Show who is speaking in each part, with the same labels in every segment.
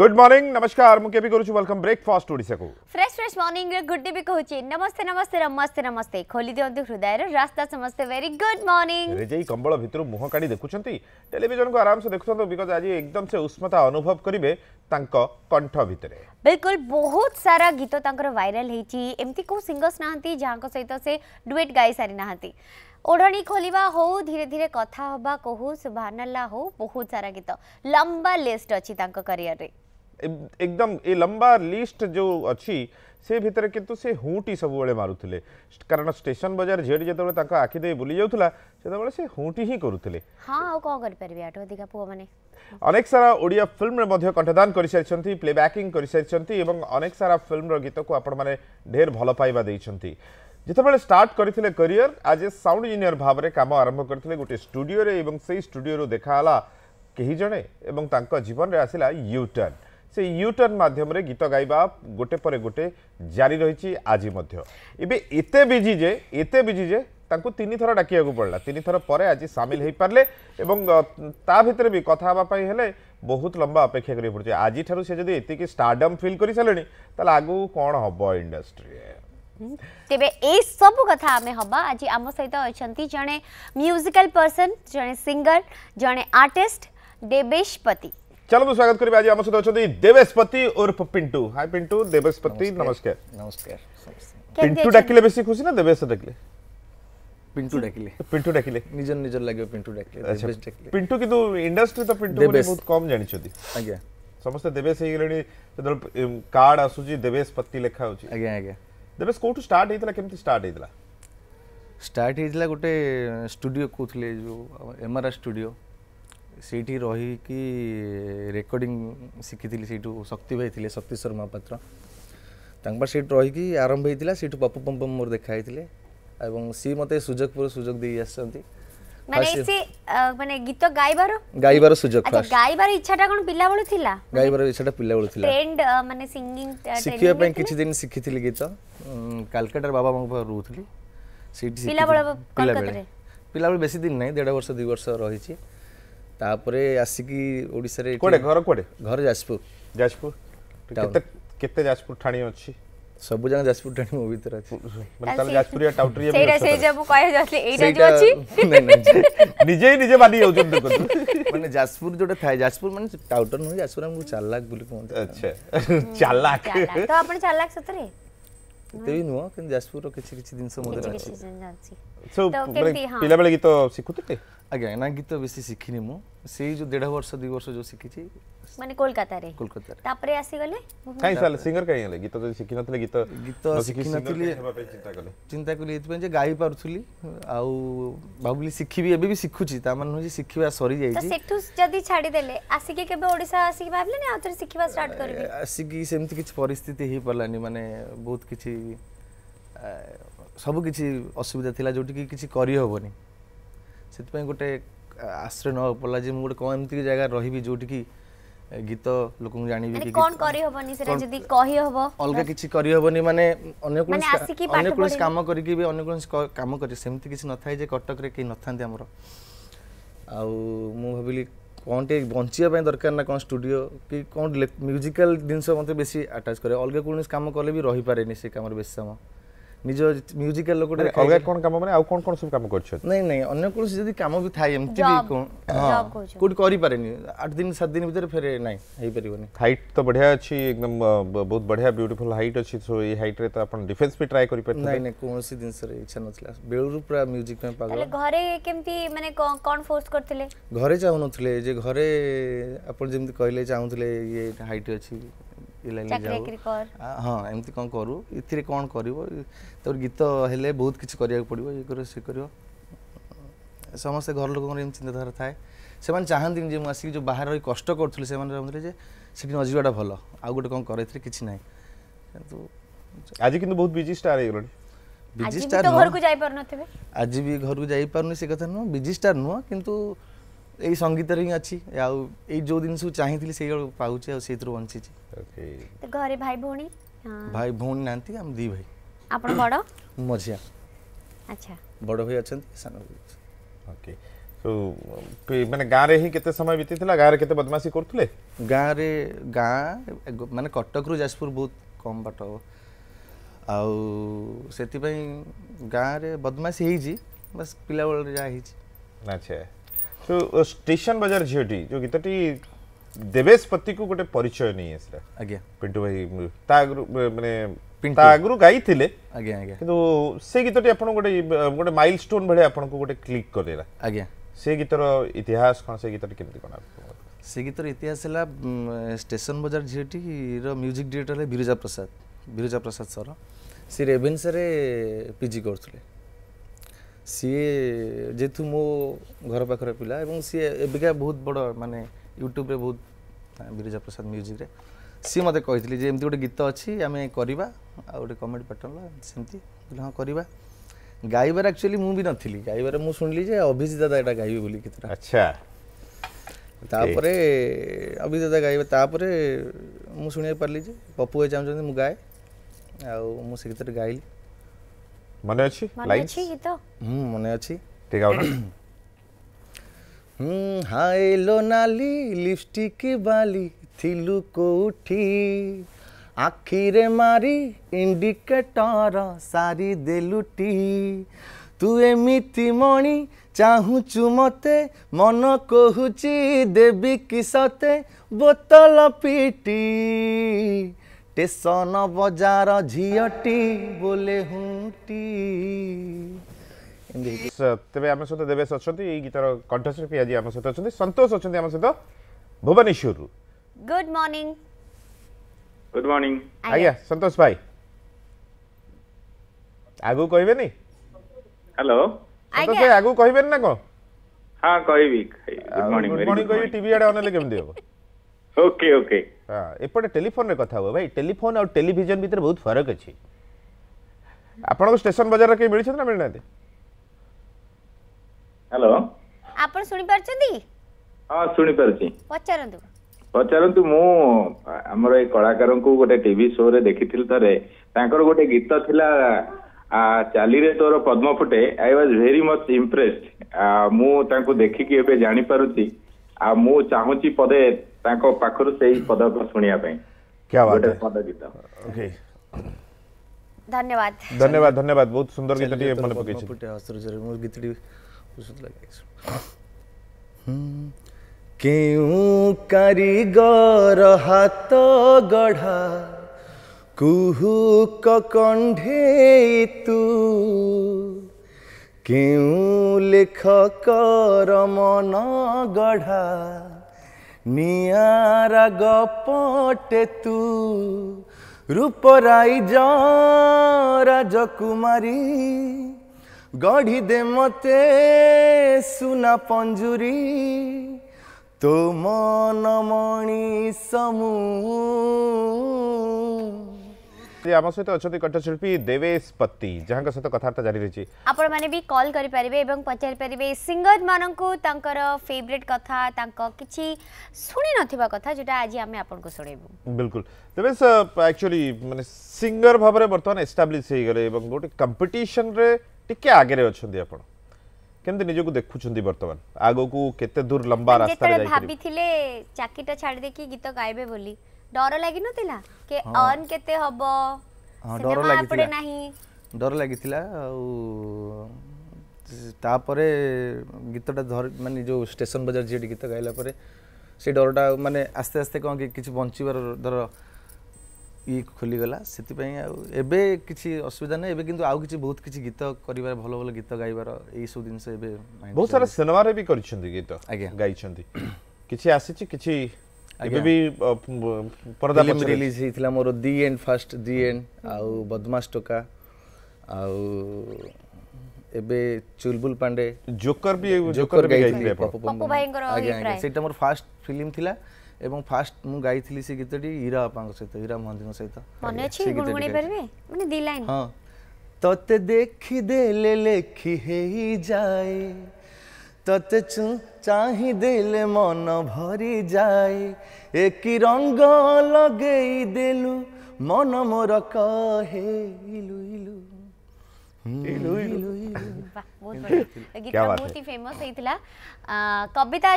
Speaker 1: Good morning ನಮಸ್ಕಾರ ಮುಖ್ಯ ಬಿ
Speaker 2: ಗುರುಜು ವೆಲ್ಕಮ್ ಬ್ರೇಕ್ಫಾಸ್ಟ್ ಒಡಿಶಾಕು ಫ್ರೆಶ್ ಫ್ರೆಶ್ ಮಾರ್ನಿಂಗ್ ರ ಗುಡ್ ಬಿ ಕಹುಚಿ ನಮಸ್ತೆ ನಮಸ್ತೆ ನಮಸ್ತೆ ನಮಸ್ತೆ ಖೋಲಿ ದಿಯಂತು ಹೃದಯರ ರಾಸ್ತಾ ಸಮಸ್ತೆ ವೆರಿ
Speaker 1: ಗುಡ್ ಮಾರ್ನಿಂಗ್ ରେଜେଇ କମ୍ବଳ ଭିତରୁ ମୁହଁ କାଢ଼ି ଦେଖୁଛନ୍ତି ଟେଲିଭିଜନକୁ ଆରାମସେ ଦେଖୁଛନ୍ତି ବିକଜ ଆଜି ଏକଦମ ସେ ଉଷ୍ମତା ଅନୁଭବ କରିବେ ତାଙ୍କ କଣ୍ଠ ଭିତରେ
Speaker 2: ବିଲକୁଲ ବହୁତ ସାରା ଗୀତ ତାଙ୍କର ଭାଇରାଲ ହେଇଛି ଏମିତି କେଉଁ ସିଙ୍ଗର୍ସ ନାହାନ୍ତି ଯାହାଙ୍କ ସହିତ ସେ ଡୁଏଟ୍ ଗାଇ ସାରି ନାହାନ୍ତି ओढ़णी खोलवा हो धीरे धीरे कथा हवा कहू सुभानल्ला हो बहुत सारा गीत लंबा लिस्ट अच्छी करियर रे
Speaker 1: একদম এ লম্বা লিস্ট যে অচি সে ভিতরে কিন্তু সে হুটি সবোলে মারুtile কারণ স্টেশন বাজার জে জেতলে তাক আকি দে ভুলি যাওতলা সেতলে সে হুটি হি
Speaker 2: করুtile হা আৰু কো কৰিবে আঠ অধিক পুৱা মানে
Speaker 1: अनेक सारा ওড়িয়া ফিল্মৰ মধ্য কণ্ঠদান কৰিছেନ୍ତି প্লেবেকিং কৰিছেନ୍ତି আৰু अनेक सारा ফিল্মৰ গীতক आपण মানে ঢेर ভাল পাইবা দেচନ୍ତି জেতলে ষ্টার্ট কৰিtile কেৰিয়াৰ এজ সাউণ্ড জ니어 ভাবৰে কাম আৰম্ভ কৰিtile গুটি ষ্টুডিঅৰ এবং সেই ষ্টুডিঅৰ দেখালা কেইজনে এবং তাকৰ জীৱনৰ আছিল ইউৰ্ণ ସେ ୟୁଟର୍ନ ମାଧ୍ୟମରେ ଗୀତ ଗାଇବା ଗୋଟେ ପରେ ଗୋଟେ ଜାରି ରହିଛି ଆଜି ମଧ୍ୟ ଏବେ ଏତେ ବିଜି ଯେ ଏତେ ବିଜି ଯେ ତାଙ୍କୁ ତିନିଥର ଡାକିବାକୁ ପଡ଼ିଲା ତିନିଥର ପରେ ଆଜି ସାମିଲ ହୋଇପାରିଲେ ଏବଂ ତା ଭିତରେ ବି କଥା ହେବା ପାଇଁ ହେଲେ ବହୁତ ଲମ୍ବା ଅପେକ୍ଷା କରିବାକୁ ପଡ଼ୁଛି ଆଜିଠାରୁ ସେ ଯଦି ଏତିକି ଷ୍ଟାର୍ଡମ୍ ଫିଲ୍ କରିସାରିଲେଣି ତାହେଲେ ଆଗକୁ କ'ଣ ହେବ ଇଣ୍ଡଷ୍ଟ୍ରିରେ
Speaker 2: ତେବେ ଏଇ ସବୁ କଥା ଆମେ ହେବା ଆଜି ଆମ ସହିତ ଅଛନ୍ତି ଜଣେ ମ୍ୟୁଜିକାଲ ପର୍ସନ ଜଣେ ସିଙ୍ଗର ଜଣେ ଆର୍ଟିଷ୍ଟ ଦେବେଶ ପତି
Speaker 1: चलो तो स्वागत करिए आज आम सहित अच्छा देवेशपति उर्फ पिंटू हाय पिंटू देवेशपति नमस्कार
Speaker 3: नमस्कार
Speaker 1: पिंटू डाकिले बेसी खुशी ना देवेश डाकिले
Speaker 3: पिंटू डाकिले
Speaker 1: पिंटू डाकिले
Speaker 3: निज निज लागे पिंटू डाकिले
Speaker 1: अच्छा,
Speaker 3: देवेश डाकिले
Speaker 1: पिंटू किंतु इंडस्ट्री तो, तो पिंटू
Speaker 3: बोले
Speaker 1: बहुत कम जानि छथि
Speaker 3: आज्ञा
Speaker 1: समस्त देवेश हे गेलनी जदल कार्ड आसु छी देवेशपति लेखा हो छि
Speaker 3: आज्ञा आज्ञा
Speaker 1: देवेश कोठु स्टार्ट हेतला केमति स्टार्ट हेतला
Speaker 3: स्टार्ट हेतला गोटे स्टूडियो कोथले जो एमआरआर स्टूडियो ସେଇଠି ରହିକି ରେକର୍ଡ଼ିଂ ଶିଖିଥିଲି ସେଇଠୁ ଶକ୍ତି ଭାଇ ଥିଲେ ଶକ୍ତିଶ୍ୱର ମହାପାତ୍ର ତାଙ୍କ ପାଖରେ ସେଇଠି ରହିକି ଆରମ୍ଭ ହେଇଥିଲା ସେଇଠୁ ପପୁ ପମ୍ପମ୍ ମୋର ଦେଖା ହେଇଥିଲେ ଏବଂ ସିଏ ମୋତେ ସୁଯୋଗ ପରେ ସୁଯୋଗ ଦେଇ ଆସିଛନ୍ତି
Speaker 2: মানে
Speaker 3: সে মানে
Speaker 2: গীত
Speaker 3: গাইবার
Speaker 2: গাইবার সুযোগ আচ্ছা গাইবার ইচ্ছাটা
Speaker 3: কোন পিলাবেলু থিলা গাইবার
Speaker 2: ইচ্ছাটা পিলাবেলু থিলা
Speaker 3: ট্রেন্ড মানে সিঙ্গিং শিখিবা পাই কিছু দিন শিখিছিলি গীত কালকাটার বাবা মাঙ্ক পাখে
Speaker 2: রহুথিলি
Speaker 3: সেইটি
Speaker 2: পিলাবেল
Speaker 3: কলকাতারে পিলাবেল বেশি দিন নাই দেড় বর্ষ দুই বর্ষ রহিছি ତାପରେ ଆସିକି ଓଡ଼ିଶାରେ
Speaker 1: କୁଆଡ଼େ ଘର କୁଆଡ଼େ
Speaker 3: ଘର ଯାଜପୁର ଯାଜପୁର
Speaker 1: କେତେ କେତେ ଯାଜପୁର ଠାଣି ଅଛି
Speaker 3: ସବୁ ଯାକ ଯାଜପୁର ଠାଣି ମୋ ଭିତରେ ଅଛି
Speaker 1: ମାନେ ତାହେଲେ ଯାଜପୁର ଟାଉଟରିଆ
Speaker 2: ସେଇଟା ସେଇ ଯାକୁ କହେ ଯାଉଥିଲେ ଏଇଟା ଯୋଉ ଅଛି
Speaker 1: ନିଜେ ନିଜେ ମାନି ଯାଉଛନ୍ତି ଦେଖନ୍ତୁ
Speaker 3: ମାନେ ଯାଜପୁର ଯୋଉଟା ଥାଏ ଯାଜପୁର ମାନେ ଟାଉଟର ନୁହେଁ ଯାଜପୁର ଆମକୁ ଚାଲାକ ବୋଲି କୁହନ୍ତି
Speaker 1: ଆଚ୍ଛା ଚାଲାକ
Speaker 2: ତ ଆପଣ ଚାଲାକ ସତରେ
Speaker 3: ଏତେ ବି ନୁହଁ କିନ୍ତୁ ଯାଜପୁରର କିଛି କିଛି ଜିନିଷ ମୋ ଦେହରେ ଅଛି
Speaker 1: ପିଲାବେଳେ ଗୀତ ଶିଖୁଥିଲେ
Speaker 3: ଆଜ୍ଞା ନା ଗୀତ ବେଶୀ ଶିଖିନି ମୁଁ ସେଇ ଯେଉଁ ଦେଢ଼ ବର୍ଷ ଦୁଇ ବର୍ଷ ଯେଉଁ ଶିଖିଛି
Speaker 2: माने
Speaker 3: कोलकाता
Speaker 2: रे कोलकाता
Speaker 1: तापरे आसी गले काई साल सिंगर काई हले गीत
Speaker 3: जदी
Speaker 1: सिखिन नथले गीत
Speaker 3: गीत
Speaker 1: सिखिन नथले चिंता करले चिंता
Speaker 3: करले जे गाई पारथुली आउ बाबुली सिखिबी एबे भी सिखु छी ता मन जे सिखिबा सरी जाई
Speaker 2: छी
Speaker 3: त
Speaker 2: सेठु जदी छाडी देले आसी के केबे ओडिसा आसी के ने आउतर सिखिबा
Speaker 3: स्टार्ट करबी आसी की सेमति किछ परिस्थिति हि परलानी माने बहुत किछि सब किछि असुविधा थिला जोटि की किछि करि होबनी सेत गोटे आश्रय न पला जे मु गोटे कोन एमति जगह रहीबी
Speaker 2: जोटि
Speaker 3: की
Speaker 2: গীত
Speaker 3: লোক
Speaker 2: জানিবে কি
Speaker 3: কোন
Speaker 2: করি হবনি
Speaker 3: সেটা যদি কহি হব অলগা কিছু করি
Speaker 2: হবনি মানে
Speaker 3: অন্য কোন
Speaker 2: অন্য
Speaker 3: কোন কাম করি কি অন্য কোন কাম করি সেমতি কিছু নথাই যে কটক রে কি আমার ଆଉ ମୁଁ ଭାବିଲି କ'ଣ ଟିକେ ବଞ୍ଚିବା ପାଇଁ ଦରକାର ନା କ'ଣ ଷ୍ଟୁଡ଼ିଓ କି କ'ଣ ମ୍ୟୁଜିକାଲ୍ ଜିନିଷ ମୋତେ ବେଶୀ ଆଟାଚ୍ କରେ ଅଲଗା କୌଣସି କାମ କଲେ ବି ରହିପାରେନି ସେ କାମରେ ବେଶୀ ସମୟ ନିଜ ମ୍ୟୁଜିକାଲ ଲୋକଟେ
Speaker 1: ଅଲଗା କ'ଣ କାମ ମାନେ ଆଉ କ'ଣ କ'ଣ ସବୁ କାମ କରିଛନ୍ତି
Speaker 3: ନାଇଁ ନାଇଁ ଅନ୍ୟ କୌଣସି ଯଦି କାମ ବି ଥାଏ ଏମିତି ବି କ'ଣ କୋଉଠି କରିପାରେନି ଆଠ ଦିନ ସାତ ଦିନ ଭିତରେ ଫେରେ ନାଇଁ ହେଇପାରିବନି
Speaker 1: ହାଇଟ୍ ତ ବଢ଼ିଆ ଅଛି ଏକଦମ ବହୁତ ବଢ଼ିଆ ବ୍ୟୁଟିଫୁଲ୍ ହାଇଟ୍ ଅଛି ସୋ ଏଇ ହାଇଟ୍ରେ ତ ଆପଣ ଡିଫେନ୍ସ ବି ଟ୍ରାଏ
Speaker 3: କରିପାରିବେ
Speaker 1: ନାଇଁ
Speaker 3: ନାଇଁ କୌଣସି ଜିନିଷରେ ଇଚ୍ଛା ନଥିଲା ବେଳରୁ ପୁରା ମ୍ୟୁଜିକ୍ ପାଇଁ ପାଗଳ
Speaker 2: ଘରେ କେମିତି ମାନେ କ'ଣ ଫୋର୍ସ କରିଥିଲେ
Speaker 3: ଘରେ ଚାହୁଁନଥିଲେ ଯେ ଘରେ ଆପଣ ଯେମିତି କହିଲେ ଚାହୁଁଥିଲେ ଇଏ ହାଇଟ୍ ଅଛି
Speaker 2: କି
Speaker 3: ଯାଉ ହଁ ଏମିତି କ'ଣ କରୁ ଏଥିରେ କ'ଣ କରିବ ତା'ପରେ ଗୀତ ହେଲେ ବହୁତ କିଛି କରିବାକୁ ପଡ଼ିବ ଇଏ କରିବ ସେ କରିବ ସମସ୍ତେ ଘର ଲୋକଙ୍କର ଏମିତି ଚିନ୍ତାଧାରା ଥାଏ ସେମାନେ ଚାହାନ୍ତିନି ଯେ ମୁଁ ଆସିକି ଯେଉଁ ବାହାରେ ରହି କଷ୍ଟ କରୁଥିଲି ସେମାନେ ଭାବୁଥିଲେ ଯେ ସେଠି ନ ଯିବାଟା ଭଲ ଆଉ ଗୋଟେ କ'ଣ କର ଏଥିରେ କିଛି ନାହିଁ କିନ୍ତୁ
Speaker 1: ଆଜି କିନ୍ତୁ ବହୁତ ବିଜି ଷ୍ଟାର୍ ହେଇଗଲାଣି
Speaker 3: ବିଜି ଷ୍ଟାର୍
Speaker 2: ଘରକୁ
Speaker 3: ଆଜି ବି ଘରକୁ ଯାଇପାରୁନି ସେ କଥା ନୁହଁ ବିଜି ଷ୍ଟାର୍ ନୁହଁ କିନ୍ତୁ ଏଇ ସଙ୍ଗୀତରେ ହିଁ ଅଛି ଆଉ ଏଇ ଯୋଉ ଜିନିଷ ଚାହିଁଥିଲି ସେଇଗୁଡ଼ା ପାଉଛି ଆଉ ସେଇଥିରୁ ବଞ୍ଚିଛି
Speaker 2: ଘରେ ଭାଇ ଭଉଣୀ
Speaker 3: ଭାଇ ଭଉଣୀ ନାହାନ୍ତି ଆମେ ଦି ଭାଇ
Speaker 2: ଆପଣ ବଡ଼
Speaker 3: ମୁଁ ମଝିଆ
Speaker 2: ଆଚ୍ଛା
Speaker 3: ବଡ଼ ଭାଇ ଅଛନ୍ତି ସାନ ଭାଇ
Speaker 1: ଓକେ ସୋ ମାନେ ଗାଁରେ ହିଁ କେତେ ସମୟ ବିତିଥିଲା ଗାଁରେ କେତେ ବଦମାସି କରୁଥିଲେ
Speaker 3: ଗାଁରେ ଗାଁ ମାନେ କଟକରୁ ଯାଜପୁର ବହୁତ କମ୍ ବାଟ ହେବ ଆଉ ସେଥିପାଇଁ ଗାଁରେ ବଦମାସି ହେଇଛି ବାସ୍ ପିଲାବେଳରେ ଯାହା ହେଇଛି
Speaker 1: ଆଚ୍ଛା तो स्टेशन बाजार झीटी जो गीतटी देवेश पति को गोटे परिचय नहीं
Speaker 3: आसला
Speaker 1: आज्ञा पिंटू भाई ता आगु
Speaker 3: माने
Speaker 1: ता आगु गाइथिले
Speaker 3: आज्ञा आज्ञा
Speaker 1: किंतु से गीतटी आपण गोटे गोटे माइलस्टोन भळे आपण को गोटे क्लिक करदेला
Speaker 3: आज्ञा
Speaker 1: से गीतर इतिहास कोन से गीतटी केमति कोन से
Speaker 3: गीतर इतिहास हैला स्टेशन बाजार झीटी रो म्यूजिक डायरेक्टर है बिरजा प्रसाद बिरजा प्रसाद सर सी रेभेन्स रे पीजी करथले ସିଏ ଯେହେତୁ ମୋ ଘର ପାଖର ପିଲା ଏବଂ ସିଏ ଏବେକା ବହୁତ ବଡ଼ ମାନେ ୟୁଟ୍ୟୁବରେ ବହୁତ ବିରଜା ପ୍ରସାଦ ମ୍ୟୁଜିକରେ ସିଏ ମୋତେ କହିଥିଲେ ଯେ ଏମିତି ଗୋଟେ ଗୀତ ଅଛି ଆମେ କରିବା ଆଉ ଗୋଟେ କମେଡ଼ି ପାଟର୍ନର ସେମିତି ବୋଲେ ହଁ କରିବା ଗାଇବାର ଆକ୍ଚୁଆଲି ମୁଁ ବି ନଥିଲି ଗାଇବାର ମୁଁ ଶୁଣିଲି ଯେ ଅଭିଜିତ ଦାଦା ଏଇଟା ଗାଇବେ ବୋଲି ଗୀତଟା
Speaker 1: ଆଚ୍ଛା
Speaker 3: ତାପରେ ଅଭିଜିତ ଦାଦା ଗାଇବେ ତାପରେ ମୁଁ ଶୁଣିବାକୁ ପାରିଲି ଯେ ପପୁ ଭାଇ ଚାହୁଁଛନ୍ତି ମୁଁ ଗାଏ ଆଉ ମୁଁ ସେ ଗୀତରେ ଗାଇଲି
Speaker 1: ମନେ ଅଛି ଲାଇନ୍
Speaker 2: ଅଛି ଗୀତ
Speaker 3: ହୁଁ ମନେ ଅଛି
Speaker 1: ଠିକ ଆଉ
Speaker 3: ହୁଁ ହାଇ ଲୋ ନାଲି ଲିପଷ୍ଟିକ ବାଲି ଥିଲୁ କୋଉଠି ଆଖିରେ ମାରି ଇଣ୍ଡିକେଟର ସାରି ଦେଲୁ ଟି ତୁ ଏମିତି ମଣି ଚାହୁଁଛୁ ମତେ ମନ କହୁଛି ଦେବି କି ସତେ ବୋତଲ ପିଟି ଷ୍ଟେସନ ବଜାର ଝିଅଟି ବୋଲେ ହୁଟି
Speaker 1: ତେବେ ଆମ ସହିତ ଦେବେଶ ଅଛନ୍ତି ଏଇ ଗୀତର କଣ୍ଠଶିଳ୍ପୀ ଆଜି ଆମ ସହିତ ଅଛନ୍ତି ସନ୍ତୋଷ ଅଛନ୍ତି ଆମ ସହିତ ଭୁବନେଶ୍ୱରରୁ
Speaker 2: ଗୁଡ୍ ମର୍ଣ୍ଣିଂ
Speaker 4: ଗୁଡ୍ ମର୍ଣ୍ଣିଂ
Speaker 1: ଆଜ୍ଞା ସନ୍ତୋଷ ଭାଇ ଆଗକୁ କହିବେନି
Speaker 4: ହ୍ୟାଲୋ
Speaker 1: ସନ୍ତୋଷ ଭାଇ ଆଗକୁ କହିବେନି ନା କ'ଣ
Speaker 4: ହଁ କହିବି ଗୁଡ୍ ମର୍ଣ୍ଣିଂ
Speaker 1: କହିବି ଟିଭି ଆଡ଼େ ଅନେଇଲେ କେମିତି ହେବ
Speaker 4: ଓକେ ଓକେ
Speaker 1: ଏପଟେ ଟେଲିଫୋନରେ କଥା ହୁଏ ଭାଇ ଟେଲିଫୋନ ଆଉ ଟେଲିଭିଜନ ଭିତରେ ବହୁତ ଫରକ ଅଛି ଆପଣଙ୍କ ଷ୍ଟେସନ ବଜାରରେ କେହି ମିଳିଛନ୍ତି ନା ମିଳିନାହାନ୍ତି
Speaker 4: ହ୍ୟାଲୋ
Speaker 2: ଆପଣ ଶୁଣିପାରୁଛନ୍ତି
Speaker 4: ହଁ ଶୁଣିପାରୁଛି
Speaker 2: ପଚାରନ୍ତୁ
Speaker 4: ପଚାରନ୍ତୁ ମୁଁ ଆମର ଏଇ କଳାକାରଙ୍କୁ ଗୋଟେ ଟିଭି ଶୋରେ ଦେଖିଥିଲି ଥରେ ତାଙ୍କର ଗୋଟେ ଗୀତ ଥିଲା ଚାଲିରେ ତୋର ପଦ୍ମ ଫୁଟେ I was very much impressed ମୁଁ ତାଙ୍କୁ ଦେଖିକି ଏବେ ଜାଣିପାରୁଛି ଆଉ ମୁଁ ଚାହୁଁଛି ପଦେ ତାଙ୍କ ପାଖରୁ ସେଇ ପଦକ ଶୁଣିବା ପାଇଁ ଗୋଟେ ପଦ ଗୀତ
Speaker 1: ଓକେ
Speaker 2: ଧନ୍ୟବାଦ
Speaker 1: ଧନ୍ୟବାଦ ଧନ୍ୟବାଦ ବହୁତ ସୁନ୍ଦର ଗୀତଟିଏ ମନେ
Speaker 3: ପକେଇଛି ଆଶ୍ଚର୍ଯ୍ୟରେ ମୋ ଗୀତଟି ବହୁତ ଲାଗେ କେଉଁ କାରିଗର ହାତ ଗଢ଼ା କୁହୁକ କଣ୍ଢେଇ ତୁ କେଉଁ ଲେଖକର ମନ ଗଢ଼ା নিয়ারা গপটে তু রূপরাই রাজকুমারী গঢ়ি দে মতে সুনা পঞ্জুরি তো মন মণি সমু
Speaker 1: ଆସିଲେ ଆମ ସହିତ ଅଛନ୍ତି କଣ୍ଠଶିଳ୍ପୀ ଦେବେଶ ପତି ଯାହାଙ୍କ ସହିତ କଥାବାର୍ତ୍ତା ଜାରି ରହିଛି
Speaker 2: ଆପଣମାନେ ବି କଲ୍ କରିପାରିବେ ଏବଂ ପଚାରିପାରିବେ ମାନଙ୍କୁ ତାଙ୍କର ଫେଭରେଟ୍ କଥା ତାଙ୍କ କିଛି ଶୁଣିନଥିବା କଥା ଯେଉଁଟା ଆଜି ଆମେ ଆପଣଙ୍କୁ ଶୁଣେଇବୁ
Speaker 1: ବିଲକୁଲ ଦେବେଶ ଆକ୍ଚୁଆଲି ମାନେ ସିଙ୍ଗର ଭାବରେ ବର୍ତ୍ତମାନ ଏଷ୍ଟାବ୍ଲିଶ ହେଇଗଲେ ଏବଂ ଗୋଟେ କମ୍ପିଟିସନରେ ଟିକେ ଆଗରେ ଅଛନ୍ତି ଆପଣ କେମିତି ନିଜକୁ ଦେଖୁଛନ୍ତି ବର୍ତ୍ତମାନ ଆଗକୁ କେତେ ଦୂର ଲମ୍ବା রাস্তা
Speaker 2: ଭାବିଥିଲେ ভাবিছিলে ଛାଡି ଦେଇକି ଗୀତ ଗାଇବେ ବୋଲି ଡର ଲାଗିନଥିଲା କି ଅର୍ନ କେତେ ହବ
Speaker 3: ଡର ଲାଗିଥିଲା ଡର ଲାଗିଥିଲା ଆଉ ତାପରେ ଗୀତଟା ଧରି ମାନେ ଯେଉଁ ଷ୍ଟେସନ ବଜାର ଝିଅଟି ଗୀତ ଗାଇଲା ପରେ ସେ ଡରଟା ମାନେ ଆସ୍ତେ ଆସ୍ତେ କ'ଣ କି କିଛି ବଞ୍ଚିବାର ଧର ଇଏ ଖୋଲିଗଲା ସେଥିପାଇଁ ଆଉ ଏବେ କିଛି ଅସୁବିଧା ନାହିଁ ଏବେ କିନ୍ତୁ ଆଉ କିଛି ବହୁତ କିଛି ଗୀତ କରିବାର ଭଲ ଭଲ ଗୀତ ଗାଇବାର ଏଇସବୁ ଜିନିଷ ଏବେ
Speaker 1: ବହୁତ ସାରା ସିନେମାରେ ବି କରିଛନ୍ତି ଗୀତ
Speaker 3: ଆଜ୍ଞା
Speaker 1: ଗାଇଛନ୍ତି କିଛି ଆସିଛି କିଛି ଏବେ ବି ପରଦା
Speaker 3: ରିଲିଜ ହେଇଥିଲା ମୋର the end fast the end ଆଉ ବଦମାସ ଟୋକା ଆଉ ଏବେ ଚୁଲବୁଲ ପାଣ୍ଡେ
Speaker 1: ଜୋକର ବି
Speaker 3: ଜୋକର ଗାଇଥିଲେ ପପୁ
Speaker 2: ଭାଇଙ୍କର
Speaker 3: ଆଜ୍ଞା ଆଜ୍ଞା ସେଇଟା ମୋର ଫାଷ୍ଟ ଫିଲ୍ମ ଥିଲା ଏବଂ ଫାଷ୍ଟ ମୁଁ ଗାଇଥିଲି ସେ ଗୀତଟି ହୀରା ବାପାଙ୍କ ସହିତ ହୀରା ମହାନ୍ତିଙ୍କ ସହିତ
Speaker 2: ମନେ ଅଛି ଗୁଣଗୁଣେଇ ପାରିବେ ମାନେ ଦି ଲାଇନ
Speaker 3: ହଁ ତତେ ଦେଖିଦେଲେ ଲେଖି ହେଇଯାଏ
Speaker 2: ততে
Speaker 1: চু চাহি
Speaker 2: দিল
Speaker 1: মন
Speaker 2: ভরি যায় একি রঙ্গ লগেই দেলু
Speaker 1: মন মোর কহে
Speaker 2: ইলু
Speaker 1: ইলু
Speaker 5: Kabita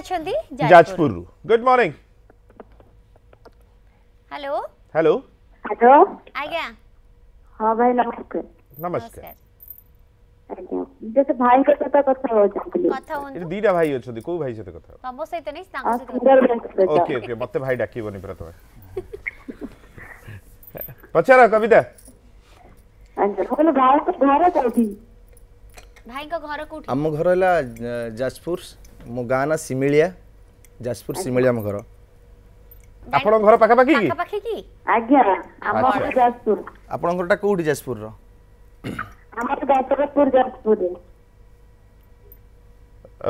Speaker 2: good
Speaker 5: morning hello hello
Speaker 1: আজ্ঞা
Speaker 2: হ্যাঁ
Speaker 5: ভাই নমস্কার নমস্কার আজ্ঞা जैसे भाई के सता
Speaker 2: कथा हो
Speaker 1: जातली कथा हो ए दीटा भाई अछि को भाई
Speaker 2: सते कथा तम सहित
Speaker 5: नै
Speaker 2: तांग
Speaker 5: सते ओके ओके
Speaker 1: मते भाई डाकी बनी पर तमे पछरा कविता अंजल
Speaker 5: बोलो भाई को घर कोठी भाई
Speaker 2: का घर कोठी
Speaker 3: हम घर हला जाजपुर मो गाना सिमिलिया जाजपुर सिमिलिया मो घर ଆପଣ ଘର
Speaker 1: ପାଖା ପାଖି କି
Speaker 2: ପାଖା ପାଖି କି
Speaker 5: ଆଜ୍ଞା ଆମ ଘର ଯାଜପୁର
Speaker 3: ଆପଣଙ୍କ ଘରଟା କୋଉଠି ଯାଜପୁରର
Speaker 5: আমার ଦଶରଥପୁର ଯାଜପୁରରେ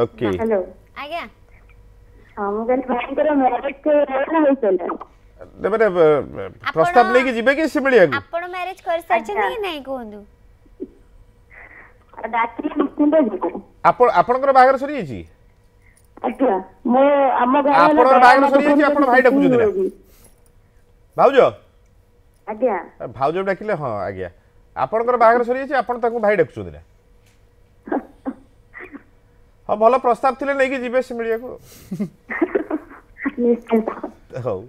Speaker 1: ଓକେ
Speaker 5: ହ୍ୟାଲୋ
Speaker 2: ଆଜ୍ଞା
Speaker 5: ହଁ ମୁଁ କହିଲି ଭାଇଙ୍କର ମ୍ୟାରେଜ୍ ହେଇସାରିଲା
Speaker 1: ମାନେ ପ୍ରସ୍ତାବ ନେଇକି ଯିବେ କି ଶିମିଳିଆକୁ
Speaker 2: ଆପଣ ମ୍ୟାରେଜ୍ କରିସାରିଛନ୍ତି କି ନାଇଁ କୁହନ୍ତୁ
Speaker 5: ଡାକିଲେ ନିଶ୍ଚିନ୍ତ ଯିବୁ
Speaker 1: ଆପଣ ଆପଣଙ୍କର ବାହାଘର ସରିଯାଇଛି
Speaker 5: ଆଜ୍ଞା ମୁଁ ଆମ ଗାଁ
Speaker 1: ଆପଣଙ୍କର ବାହାଘର ସରିଯାଇଛି ଆପଣ ଭାଇ ଡାକୁଛନ୍ତି ନା ଭାଉଜ
Speaker 5: ଆଜ୍ଞା
Speaker 1: ଭାଉଜ ଡାକିଲେ ହଁ ଆଜ୍ଞା ଆପଣଙ୍କର ବାହାଘର ସରିଯାଇଛି ଆପଣ ତାଙ୍କୁ ଭାଇ ଡାକୁଛନ୍ତି ନା ହଁ ଭଲ ପ୍ରସ୍ତାବ ଥିଲେ ନେଇକି ଯିବେ ଶିମିଳିଆକୁ ହଉ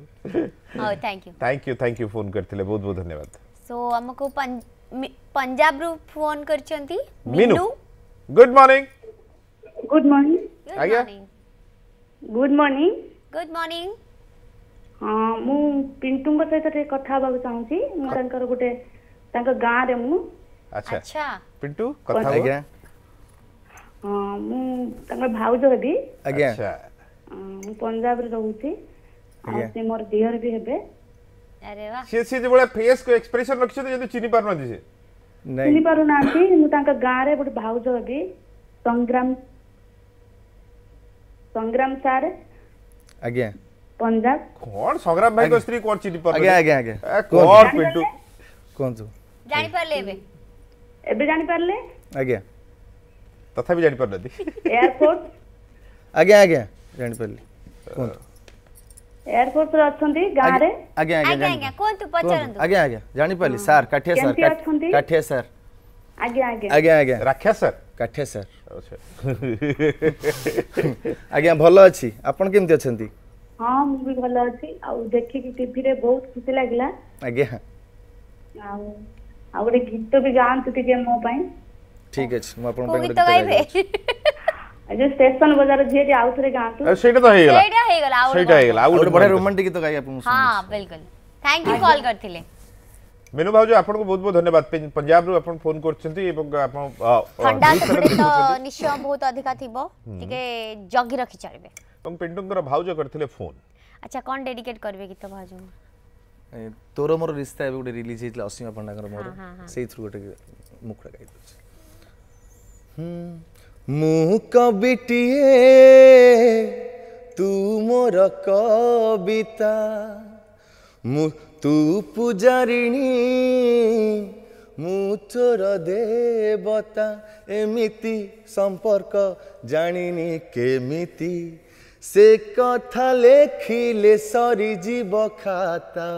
Speaker 2: thank you
Speaker 1: thank you thank you phone କରିଥିଲେ ବହୁତ ବହୁତ ଧନ୍ୟବାଦ
Speaker 2: ସୋ ଆମକୁ ପଞ୍ଜାବରୁ ଫୋନ୍ କରିଛନ୍ତି
Speaker 1: Minu good morning
Speaker 5: good morning
Speaker 1: ଆଜ୍ଞା
Speaker 5: ଗୁଡ୍ ମର୍ଣ୍ଣିଂ
Speaker 2: ଗୁଡ୍ ମର୍ଣ୍ଣିଂ
Speaker 5: ହଁ ମୁଁ ପିଣ୍ଟୁଙ୍କ ସହିତ ଟିକେ କଥା ହେବାକୁ ଚାହୁଁଛି ମୁଁ ତାଙ୍କର ଗୋଟେ ତାଙ୍କ ଗାଁରେ ମୁଁ
Speaker 1: ଆଚ୍ଛା ପିଣ୍ଟୁ କଥା
Speaker 3: ଆଜ୍ଞା
Speaker 5: ମୁଁ ତାଙ୍କର ଭାଉଜ ହେବି
Speaker 3: ଆଜ୍ଞା
Speaker 5: ମୁଁ ପଞ୍ଜାବରେ ରହୁଛି ଆଉ ସେ ମୋର ଦିଅର ବି ହେବେ
Speaker 2: ଆରେ ବା
Speaker 1: ସିଏ ସିଏ ଯେଭଳିଆ ଫେସ୍ କୁ ଏକ୍ସପ୍ରେସନ ରଖିଛନ୍ତି ଯଦି ଚିନି ପାରୁନାହାନ୍ତି ସେ
Speaker 5: ଚିନି ପାରୁନାହାନ୍ତି ମୁଁ ତାଙ୍କ ଗାଁରେ ଗୋଟେ ଭାଉଜ ହେବି ସଂଗ୍ରାମ ସଂଗ୍ରାମ ସାର୍
Speaker 3: ଆଜ୍ଞା
Speaker 5: ପଞ୍ଜାବ
Speaker 1: କଣ ସଂଗ୍ରାମ ଭାଇଙ୍କ ସ୍ତ୍ରୀ କଣ
Speaker 3: ଚିନି
Speaker 1: ପାରୁନାହାନ୍ତି
Speaker 3: ଆଜ୍ଞା ଆଜ୍ଞା
Speaker 1: ଆଜ୍ଞା କଣ ପିଣ୍ଟୁ
Speaker 3: କୁହନ୍ତୁ
Speaker 2: জানি পারলে
Speaker 5: এবে এবে
Speaker 3: জানি
Speaker 1: পারলে আজ্ঞা
Speaker 5: তথাপি
Speaker 3: জানি পারলে এয়ারপোর্ট আজ্ঞা
Speaker 5: আজ্ঞা জানি পারলে কোন ଏୟାରପୋର୍ଟ ରେ ଅଛନ୍ତି ଗାଁରେ
Speaker 3: ଆଜ୍ଞା ଆଜ୍ଞା
Speaker 2: ଆଜ୍ଞା କୁହନ୍ତୁ ପଚାରନ୍ତୁ
Speaker 3: ଆଜ୍ଞା ଆଜ୍ଞା ଜାଣି ପାରିଲି sir Kathia sir Kathia sir
Speaker 5: ଆଜ୍ଞା ଆଜ୍ଞା
Speaker 3: ଆଜ୍ଞା ଆଜ୍ଞା
Speaker 1: ରାକ୍ଷା ସାର୍
Speaker 3: କାଠିଆ ସାର୍ ଆଜ୍ଞା ଭଲ ଅଛି ଆପଣ କେମିତି ଅଛନ୍ତି
Speaker 5: ହଁ ମୁଁ ବି ଭଲ ଅଛି ଆଉ ଦେଖିକି ଟିଭିରେ ବହୁତ ଖୁସି ଲାଗିଲା
Speaker 3: ଆଜ୍ଞା
Speaker 5: ଆଉ ଆଉ ଗୋଟେ ଗୀତ ବି ଗାଆନ୍ତୁ ଟିକେ ମୋ ପାଇଁ
Speaker 3: ଠିକ ଅଛି ମୁଁ ଆପଣଙ୍କ ପାଇଁ
Speaker 2: ଗୀତ ଗାଇବେ
Speaker 5: ଯେ ଷ୍ଟେସନ ବଜାର ଝିଅଟି ଆଉ ଥରେ ଗାଆନ୍ତୁ
Speaker 1: ସେଇଟା ତ ହେଇଗଲା
Speaker 2: ସେଇଟା ହେଇଗଲା ଆଉ
Speaker 1: ସେଇଟା ହେଇଗଲା ଆଉ
Speaker 3: ଗୋଟେ ବଢିଆ ରୋମାଣ୍ଟିକ ଗୀତ ଗାଇ ଆପଣଙ୍କୁ
Speaker 2: ହଁ ବିଲକୁଲ ଥ୍ୟାଙ୍କ ୟୁ କଲ୍ କରିଥିଲେ
Speaker 1: ମିନୁ ଭାଉଜ ଆପଣଙ୍କୁ ବହୁତ ବହୁତ ଧନ୍ୟବାଦ ପଞ୍ଜାବରୁ ଆପଣ ଫୋନ କରିଛନ୍ତି ଏବଂ ଆପଣ
Speaker 2: ଥଣ୍ଡା ସେପଟେ ତ ନିଶ୍ଚୟ ବହୁତ ଅଧିକା ଥିବ ଟିକେ ଜଗି ରଖି ଚଳିବେ
Speaker 1: ଏବଂ ପିଣ୍ଟୁଙ୍କର ଭାଉଜ କରିଥିଲେ ଫୋନ
Speaker 2: ଆଚ୍ଛା କ'ଣ ଡେଡିକେଟ୍ କରିବେ ଗୀତ ଭାଉଜଙ୍କୁ
Speaker 3: ତୋର ମୋର ରିସ୍ତା ଏବେ ଗୋଟେ ରିଲିଜ୍ ହେଇଥିଲା ଅସୀମା ପଣ୍ଡାଙ୍କର ମୋର ସେଇଥିରୁ ଗୋଟେ ମୁଖଟା ଗାଇ ଦେଉଛି ମୁଁ କବିଟିଏ ତୁ ମୋର କବିତା ମୁଁ ତୁ ପୂଜାରିଣୀ ମୁଁ ଚୋର ଦେବତା ଏମିତି ସମ୍ପର୍କ ଜାଣିନି କେମିତି সে কথা লেখিলে সরি
Speaker 1: জীব
Speaker 2: খাতা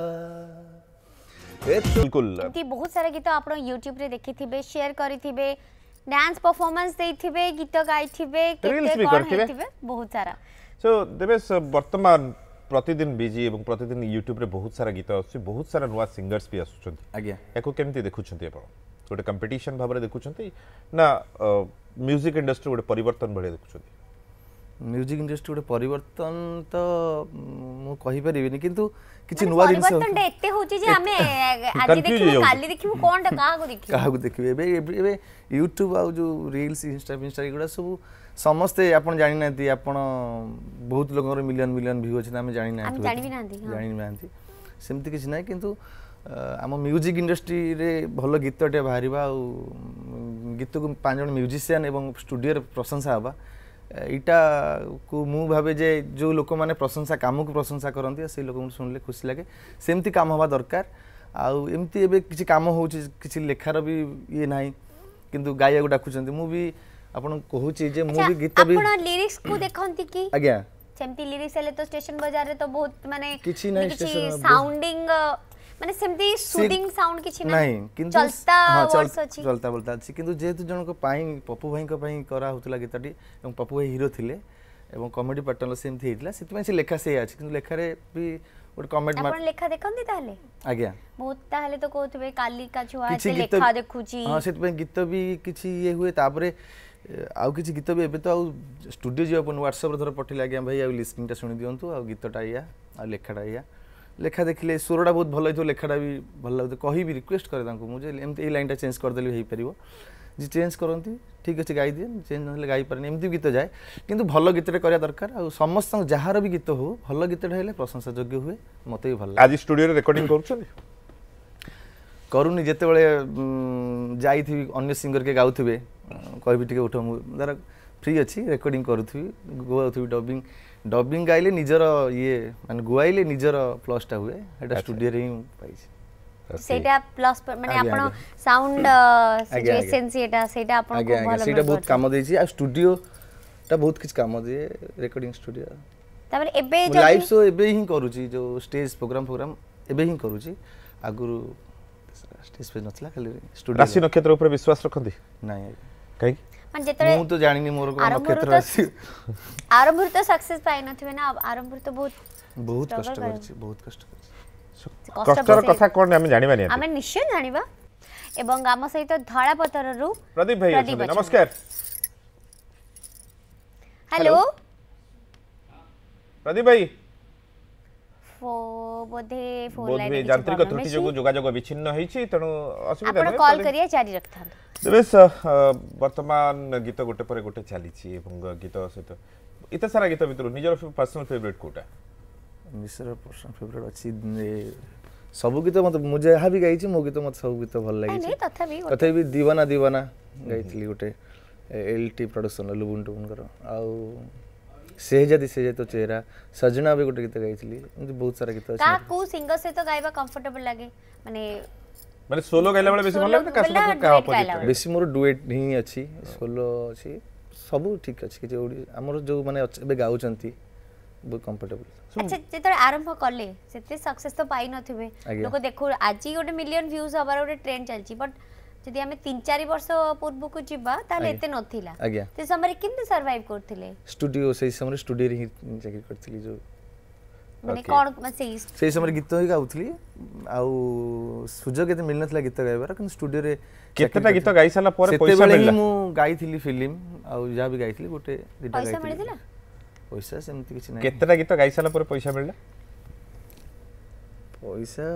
Speaker 2: বিলকুল এমতি বহুত সারা গীত আপনার ইউটিউব রে দেখিথিবে শেয়ার করিথিবে ডান্স পারফরম্যান্স
Speaker 1: দেইথিবে
Speaker 2: গীত
Speaker 1: গাইথিবে
Speaker 2: কেতে
Speaker 1: কোন
Speaker 2: হেইথিবে বহুত সারা
Speaker 1: সো দেবেশ বর্তমান প্রতিদিন বিজি এবং প্রতিদিন ইউটিউবে বহুত সারা গীত আসছে বহুত সারা নয়া সিঙ্গর্স বি আসুচন্তি
Speaker 3: আজ্ঞা
Speaker 1: একো কেমতি দেখুচন্তি আপন গোটে কম্পিটিশন ভাবরে দেখুচন্তি না মিউজিক ইন্ডস্ট্রি গোটে পরিবর্তন ভাবে দেখুচন্তি
Speaker 3: ମ୍ୟୁଜିକ୍ ଇଣ୍ଡଷ୍ଟ୍ରି ଗୋଟେ ପରିବର୍ତ୍ତନ ତ ମୁଁ କହିପାରିବିନି କିନ୍ତୁ କିଛି ନୂଆ ଜିନିଷ
Speaker 2: ଏତେ ହେଉଛି ଯେ ଆମେ ଆଜି ଦେଖିବୁ କାଲି ଦେଖିବୁ କ'ଣଟା କାହାକୁ ଦେଖିବୁ
Speaker 3: କାହାକୁ ଦେଖିବେ ଏବେ ଏବେ ୟୁଟ୍ୟୁବ୍ ଆଉ ଯେଉଁ ରିଲ୍ସ ଇନଷ୍ଟା ଫିନଷ୍ଟା ଏଗୁଡ଼ା ସବୁ ସମସ୍ତେ ଆପଣ ଜାଣିନାହାନ୍ତି ଆପଣ ବହୁତ ଲୋକଙ୍କର ମିଲିୟନ ମିଲିୟନ ଭିଉ ଅଛି ଆମେ ଜାଣିନାହାନ୍ତି ଜାଣିନାହାନ୍ତି ସେମିତି କିଛି ନାହିଁ କିନ୍ତୁ ଆମ ମ୍ୟୁଜିକ୍ ଇଣ୍ଡଷ୍ଟ୍ରିରେ ଭଲ ଗୀତଟେ ବାହାରିବା ଆଉ ଗୀତକୁ ପାଞ୍ଚ ଜଣ ମ୍ୟୁଜିସିଆନ୍ ଏବଂ ଷ୍ଟୁଡ଼ିଓରେ ପ୍ରଶଂସା ହେବା ଏଇଟାକୁ ମୁଁ ଭାବେ ଯେ ଯେଉଁ ଲୋକମାନେ ପ୍ରଶଂସା କାମକୁ ପ୍ରଶଂସା କରନ୍ତି ସେଇ ଲୋକଙ୍କୁ ଶୁଣିଲେ ଖୁସି ଲାଗେ ସେମିତି କାମ ହେବା ଦରକାର ଆଉ ଏମିତି ଏବେ କିଛି କାମ ହେଉଛି କିଛି ଲେଖାର ବି ଇଏ ନାହିଁ କିନ୍ତୁ ଗାଇବାକୁ ଡାକୁଛନ୍ତି ମୁଁ ବି ଆପଣଙ୍କୁ କହୁଛି ଯେ ମୁଁ ବି ଗୀତ ବି
Speaker 2: ଆପଣ ଲିରିକ୍ସ କୁ ଦେଖନ୍ତି କି
Speaker 3: ଆଜ୍ଞା
Speaker 2: ସେମିତି ଲିରିକ୍ସ ହେଲେ ତ ଷ୍ଟେସନ ବଜାରରେ ତ ବହୁତ ମାନେ
Speaker 3: କିଛି
Speaker 2: ସାଉଣ୍ଡିଂ ମାନେ ସେମିତି ସୁଟିଂ ସାଉଣ୍ଡ କିଛି
Speaker 3: ନାହିଁ କିନ୍ତୁ ହଁ ଚଲତା ବୋଲତା ଅଛି କିନ୍ତୁ ଯେହେତୁ ଜଣଙ୍କ ପାଇଁ ପପୁ ଭାଇଙ୍କ ପାଇଁ କରା ହେଉଥିଲା ଗୀତଟି ଏବଂ ପପୁ ଭାଇ ହିରୋ ଥିଲେ ଏବଂ କମେଡି ପାଟର୍ନର ସେମିତି ହେଇଥିଲା ସେଥିପାଇଁ ସେ ଲେଖା ସେଇଆ ଅଛି କିନ୍ତୁ ଲେଖାରେ ବି ଗୋଟେ କମେଡି
Speaker 2: ଆପଣ ଲେଖା ଦେଖନ୍ତି ତାହେଲେ
Speaker 3: ଆଜ୍ଞା
Speaker 2: ବହୁତ ତାହେଲେ ତ କହୁଥିବେ କାଲି କା
Speaker 3: ଛୁଆ
Speaker 2: ଏତେ ଲେଖା ଦେଖୁଛି
Speaker 3: ହଁ ସେଥିପାଇଁ ଗୀତ ବି କିଛି ଇଏ ହୁଏ ତାପରେ ଆଉ କିଛି ଗୀତ ବି ଏବେ ତ ଆଉ ଷ୍ଟୁଡ଼ିଓ ଯିବା ପଡ଼ୁନି ହ୍ୱାଟ୍ସଆପ୍ରେ ଧର ପଠେଇଲେ ଆଜ୍ଞା ଭାଇ ଆଉ ଲିସନିଂଟା ଶୁଣି ଦିଅନ୍ତୁ ଆଉ ଗୀତଟା ଇୟା ଆଉ ଲେଖାଟା ଇୟା লেখা দেখিলে সুরটা বহুত ভাল হয়েছিল লেখাটা বি ভাল লাগুছে কহিবি রিকোয়েস্ট করে তাঁকু মু যে এমতি এই লাইনটা চেঞ্জ করেদেলে হয়েপারিব যে চেঞ্জ করতে ঠিক আছে গাই দিয়ে চেঞ্জ নহলে গাই পারেনি এমতি গীত যায় কিন্তু ভাল গীতটা করা দরকার আর সমস্ত
Speaker 1: যাহার বি গীত হো
Speaker 3: ভাল গীতটা হলে প্রশংসা যোগ্য হুয়ে মতো ভাল লাগে আজি স্টুডিওরে রেকর্ডিং করছেন করুনি যেতবে যাইথিবি অন্য সিঙ্গরকে গাউথিবে কহিবি টিকে উঠ মু ধর ফ্রি অছি রেকর্ডিং করুথিবি গাউথিবি ডাবিং ডবিং গাইলে নিজের ইয়ে
Speaker 2: মানে গুয়াইলে নিজের
Speaker 3: প্লসটা
Speaker 2: হুয়ে
Speaker 3: এটা
Speaker 2: স্টুডিওরে
Speaker 3: হি
Speaker 2: পাইছি
Speaker 3: সেটা
Speaker 2: প্লাস মানে আপন সাউন্ড
Speaker 3: সিচুয়েশন সেটা
Speaker 2: সেটা
Speaker 3: আপন খুব
Speaker 2: ভালো
Speaker 3: সেটা বহুত কাম দেইছি আর স্টুডিও টা বহুত কিছু কাম
Speaker 2: দিয়ে রেকর্ডিং
Speaker 3: স্টুডিও
Speaker 2: তারপরে
Speaker 3: এবে লাইভ শো এবে হি করুছি যে স্টেজ প্রোগ্রাম প্রোগ্রাম এবে হি করুছি আগুরু স্টেজ পে নথিলা
Speaker 1: খালি
Speaker 3: স্টুডিও
Speaker 1: রাশি নক্ষত্র উপরে বিশ্বাস
Speaker 3: রাখନ୍ତି নাই
Speaker 1: কাই
Speaker 2: ମାନେ ଯେତେବେଳେ
Speaker 3: ମୁଁ ତ ଜାଣିନି ମୋର
Speaker 2: କୋଉ
Speaker 3: ନକ୍ଷତ୍ର ରାଶି
Speaker 2: ଆରମ୍ଭରୁ ତ सक्सेस ପାଇ ନଥିବେ ନା ଆରମ୍ଭରୁ ତ ବହୁତ
Speaker 3: ବହୁତ କଷ୍ଟ କରିଛି ବହୁତ କଷ୍ଟ କରିଛି
Speaker 1: କଷ୍ଟର କଥା କ'ଣ ଆମେ ଜାଣିବା ନିହାତି
Speaker 2: ଆମେ ନିଶ୍ଚୟ ଜାଣିବା ଏବଂ ଆମ ସହିତ ଧଳା ପଥରରୁ
Speaker 1: ପ୍ରଦୀପ ଭାଇ ଅଛନ୍ତି ନମସ୍କାର
Speaker 2: ହ୍ୟାଲୋ
Speaker 1: ପ୍ରଦୀପ ଭାଇ
Speaker 2: ବୋଧେ
Speaker 1: ବୋଧେ ଯାନ୍ତ୍ରିକ ତ୍ରୁଟି ଯୋଗୁଁ ଯୋଗାଯୋଗ ବିଚ୍ଛିନ୍ନ ହେଇଛି ତେଣୁ ଅସୁବିଧା
Speaker 2: ଆପଣ କଲ୍ କରିବା ଜାରି ରଖିଥାନ୍ତୁ
Speaker 1: ଦେବେଶ ବର୍ତ୍ତମାନ ଗୀତ ଗୋଟେ ପରେ ଗୋଟେ ଚାଲିଛି ଏବଂ ଗୀତ ସହିତ ଏତେ ସାରା ଗୀତ ଭିତରୁ ନିଜର ପର୍ସନାଲ ଫେଭରେଟ୍ କୋଉଟା
Speaker 3: ମିଶ୍ର ପର୍ସନାଲ ଫେଭରେଟ୍ ଅଛି ସବୁ ଗୀତ ମୋତେ ମୁଁ ଯାହା ବି ଗାଇଛି ମୋ ଗୀତ ମୋତେ ସବୁ ଗୀତ ଭଲ ଲାଗିଛି
Speaker 2: ତଥାପି
Speaker 3: ତଥାପି ଦିୱାନା ଦିୱାନା ଗାଇଥିଲି ଗୋଟେ ଏଲ୍ ଟି ପ୍ରଡକ୍ସନ୍ର ଲୁବୁନ୍ ଟୁବୁନଙ୍କର ଆଉ ସେହେଜାଦି ସେ ତ ଚେହେରା ସଜନା ବି ଗୋଟେ ଗୀତ ଗାଇଥିଲି ଏମିତି ବହୁତ ସାରା ଗୀତ ଅଛି
Speaker 2: ତା କୋଉ ସିଙ୍ଗର ସହିତ ଗାଇବା କମ୍ଫର୍ଟେବଲ ଲାଗେ ମାନେ
Speaker 1: ମାନେ ସୋଲୋ ଗାଇଲା ବେଳେ ବେଶୀ ଭଲ ଲାଗେ କାହା ସହିତ କାହା
Speaker 2: ଅପୋଜିଟ୍
Speaker 3: ବେଶୀ ମୋର ଡୁଏଟ୍ ହିଁ ଅଛି ସୋଲୋ ଅଛି ସବୁ ଠିକ ଅଛି କିଛି ଆମର ଯୋଉ ମାନେ ଏବେ ଗାଉଛନ୍ତି ବହୁତ କମ୍ଫର୍ଟେବଲ
Speaker 2: ଆଚ୍ଛା ଯେତେବେଳେ ଆରମ୍ଭ କଲେ ସେତେ ସକ୍ସେସ୍ ତ ପାଇନଥିବେ ଲୋକ ଦେଖୁ ଆଜି ଗୋଟେ ମିଲିୟନ ଭ୍ୟୁଜ୍ ହବାର ଗୋଟେ ଟ୍ରେଣ୍ଡ ଚାଲିଛି ବଟ୍
Speaker 3: যদি আমি
Speaker 2: 3
Speaker 1: 4
Speaker 2: বর্ষ পূর্বকু যিবা
Speaker 3: তাহলে এতে নথিলা আজ্ঞা সে সময় কেমনে সারভাইভ করতিলে স্টুডিও সেই সময় স্টুডিও
Speaker 1: রে চাকরি করতিলি যে মানে কোন
Speaker 3: সেই সেই
Speaker 1: সময়
Speaker 3: গীত হই গাউতলি আউ সুযোগ এতে মিল নথিলা গীত
Speaker 2: গাইবার
Speaker 3: কিন্তু
Speaker 2: স্টুডিও
Speaker 3: রে কেতটা গীত গাই
Speaker 1: সালা পরে পয়সা মিললা মু গাইଥିଲି ফিল্ম
Speaker 3: আউ যা বি গাইଥିଲି গোটে পয়সা মিলিলা পয়সা সেমতি কিছু
Speaker 2: নাই কেতটা গীত গাই
Speaker 3: সালা
Speaker 2: পরে পয়সা মিললা
Speaker 3: পয়সা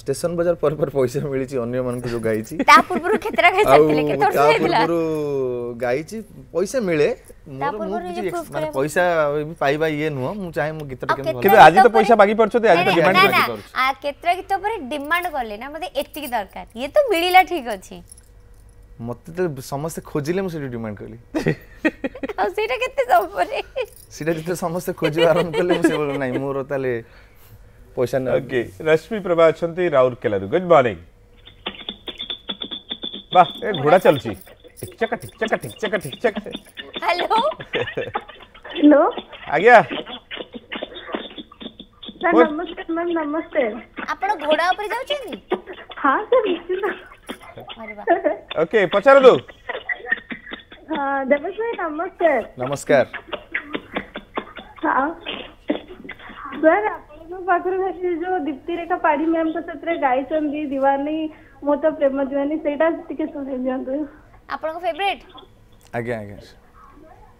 Speaker 2: স্টেশন
Speaker 3: বাজার পরে পরে পয়সা মিলিছি অন্য
Speaker 2: অন্যমানকে
Speaker 3: গাইছি
Speaker 2: তা
Speaker 3: পূর্বরু
Speaker 2: ক্ষেত্রে
Speaker 3: খাইছিলে
Speaker 2: কেতর
Speaker 3: হইছিলা তা পূর্বরু গাইছি পয়সা মিলে মোর মু মানে
Speaker 2: পয়সা
Speaker 3: পাইবা ইয়ে
Speaker 1: নুহ
Speaker 2: মু
Speaker 1: চাই মু
Speaker 2: গীতটা
Speaker 1: কেন
Speaker 2: কিন্তু
Speaker 1: আজি তো পয়সা বাকি
Speaker 2: তে
Speaker 1: আজি
Speaker 2: তো
Speaker 1: ডিমান্ড
Speaker 2: বাকি
Speaker 1: পড়ছ
Speaker 2: আ কেতর গীত পরে ডিমান্ড করলে না মতে এতিকি দরকার ইয়ে তো মিলিলা ঠিক আছে
Speaker 3: মতে তো সমস্ত খোঁজিলে মু সেটা ডিমান্ড কলি
Speaker 2: ଆଉ ସେଇଟା କେତେ ସମୟରେ
Speaker 3: ସେଇଟା ଯେତେବେଳେ ସମସ୍ତେ ଖୋଜିବା ଆରମ୍ଭ କଲେ ମୁଁ ସେ নাই ମୋର তালে position. Okay,
Speaker 1: Rashmi Prabha Achanti, Raur Kelaru. Good morning. Bah, ये घोड़ा चल ची. टिक चक टिक चक टिक चक टिक
Speaker 2: चक.
Speaker 5: Hello.
Speaker 1: Hello.
Speaker 5: आ
Speaker 1: गया.
Speaker 5: सर नमस्ते मैम नमस्ते.
Speaker 2: ଆପଣ ଘୋଡ଼ା ଉପରେ ଯାଉଛନ୍ତି?
Speaker 5: ହଁ ସାର୍ ନିଶ୍ଚିତ.
Speaker 2: अरे वाह.
Speaker 1: Okay, पचार
Speaker 5: दो. हाँ, देवेश भाई
Speaker 3: नमस्ते.
Speaker 5: नमस्कार. हाँ. सर आप ପାଖରେ ସେ ଯୋଉ ଦୀପ୍ତି ରେଖା ପାଢୀ ମ୍ୟାମ୍ ତ ସେଥିରେ ଗାଇଛନ୍ତି ଦିୱାନୀ ମୋ ତ ପ୍ରେମ ଦିୱାନୀ ସେଇଟା ଟିକେ ଶୁଣେଇ ଦିଅନ୍ତୁ
Speaker 2: ଆପଣଙ୍କ ଫେଭରେଟ୍
Speaker 3: ଆଜ୍ଞା ଆଜ୍ଞା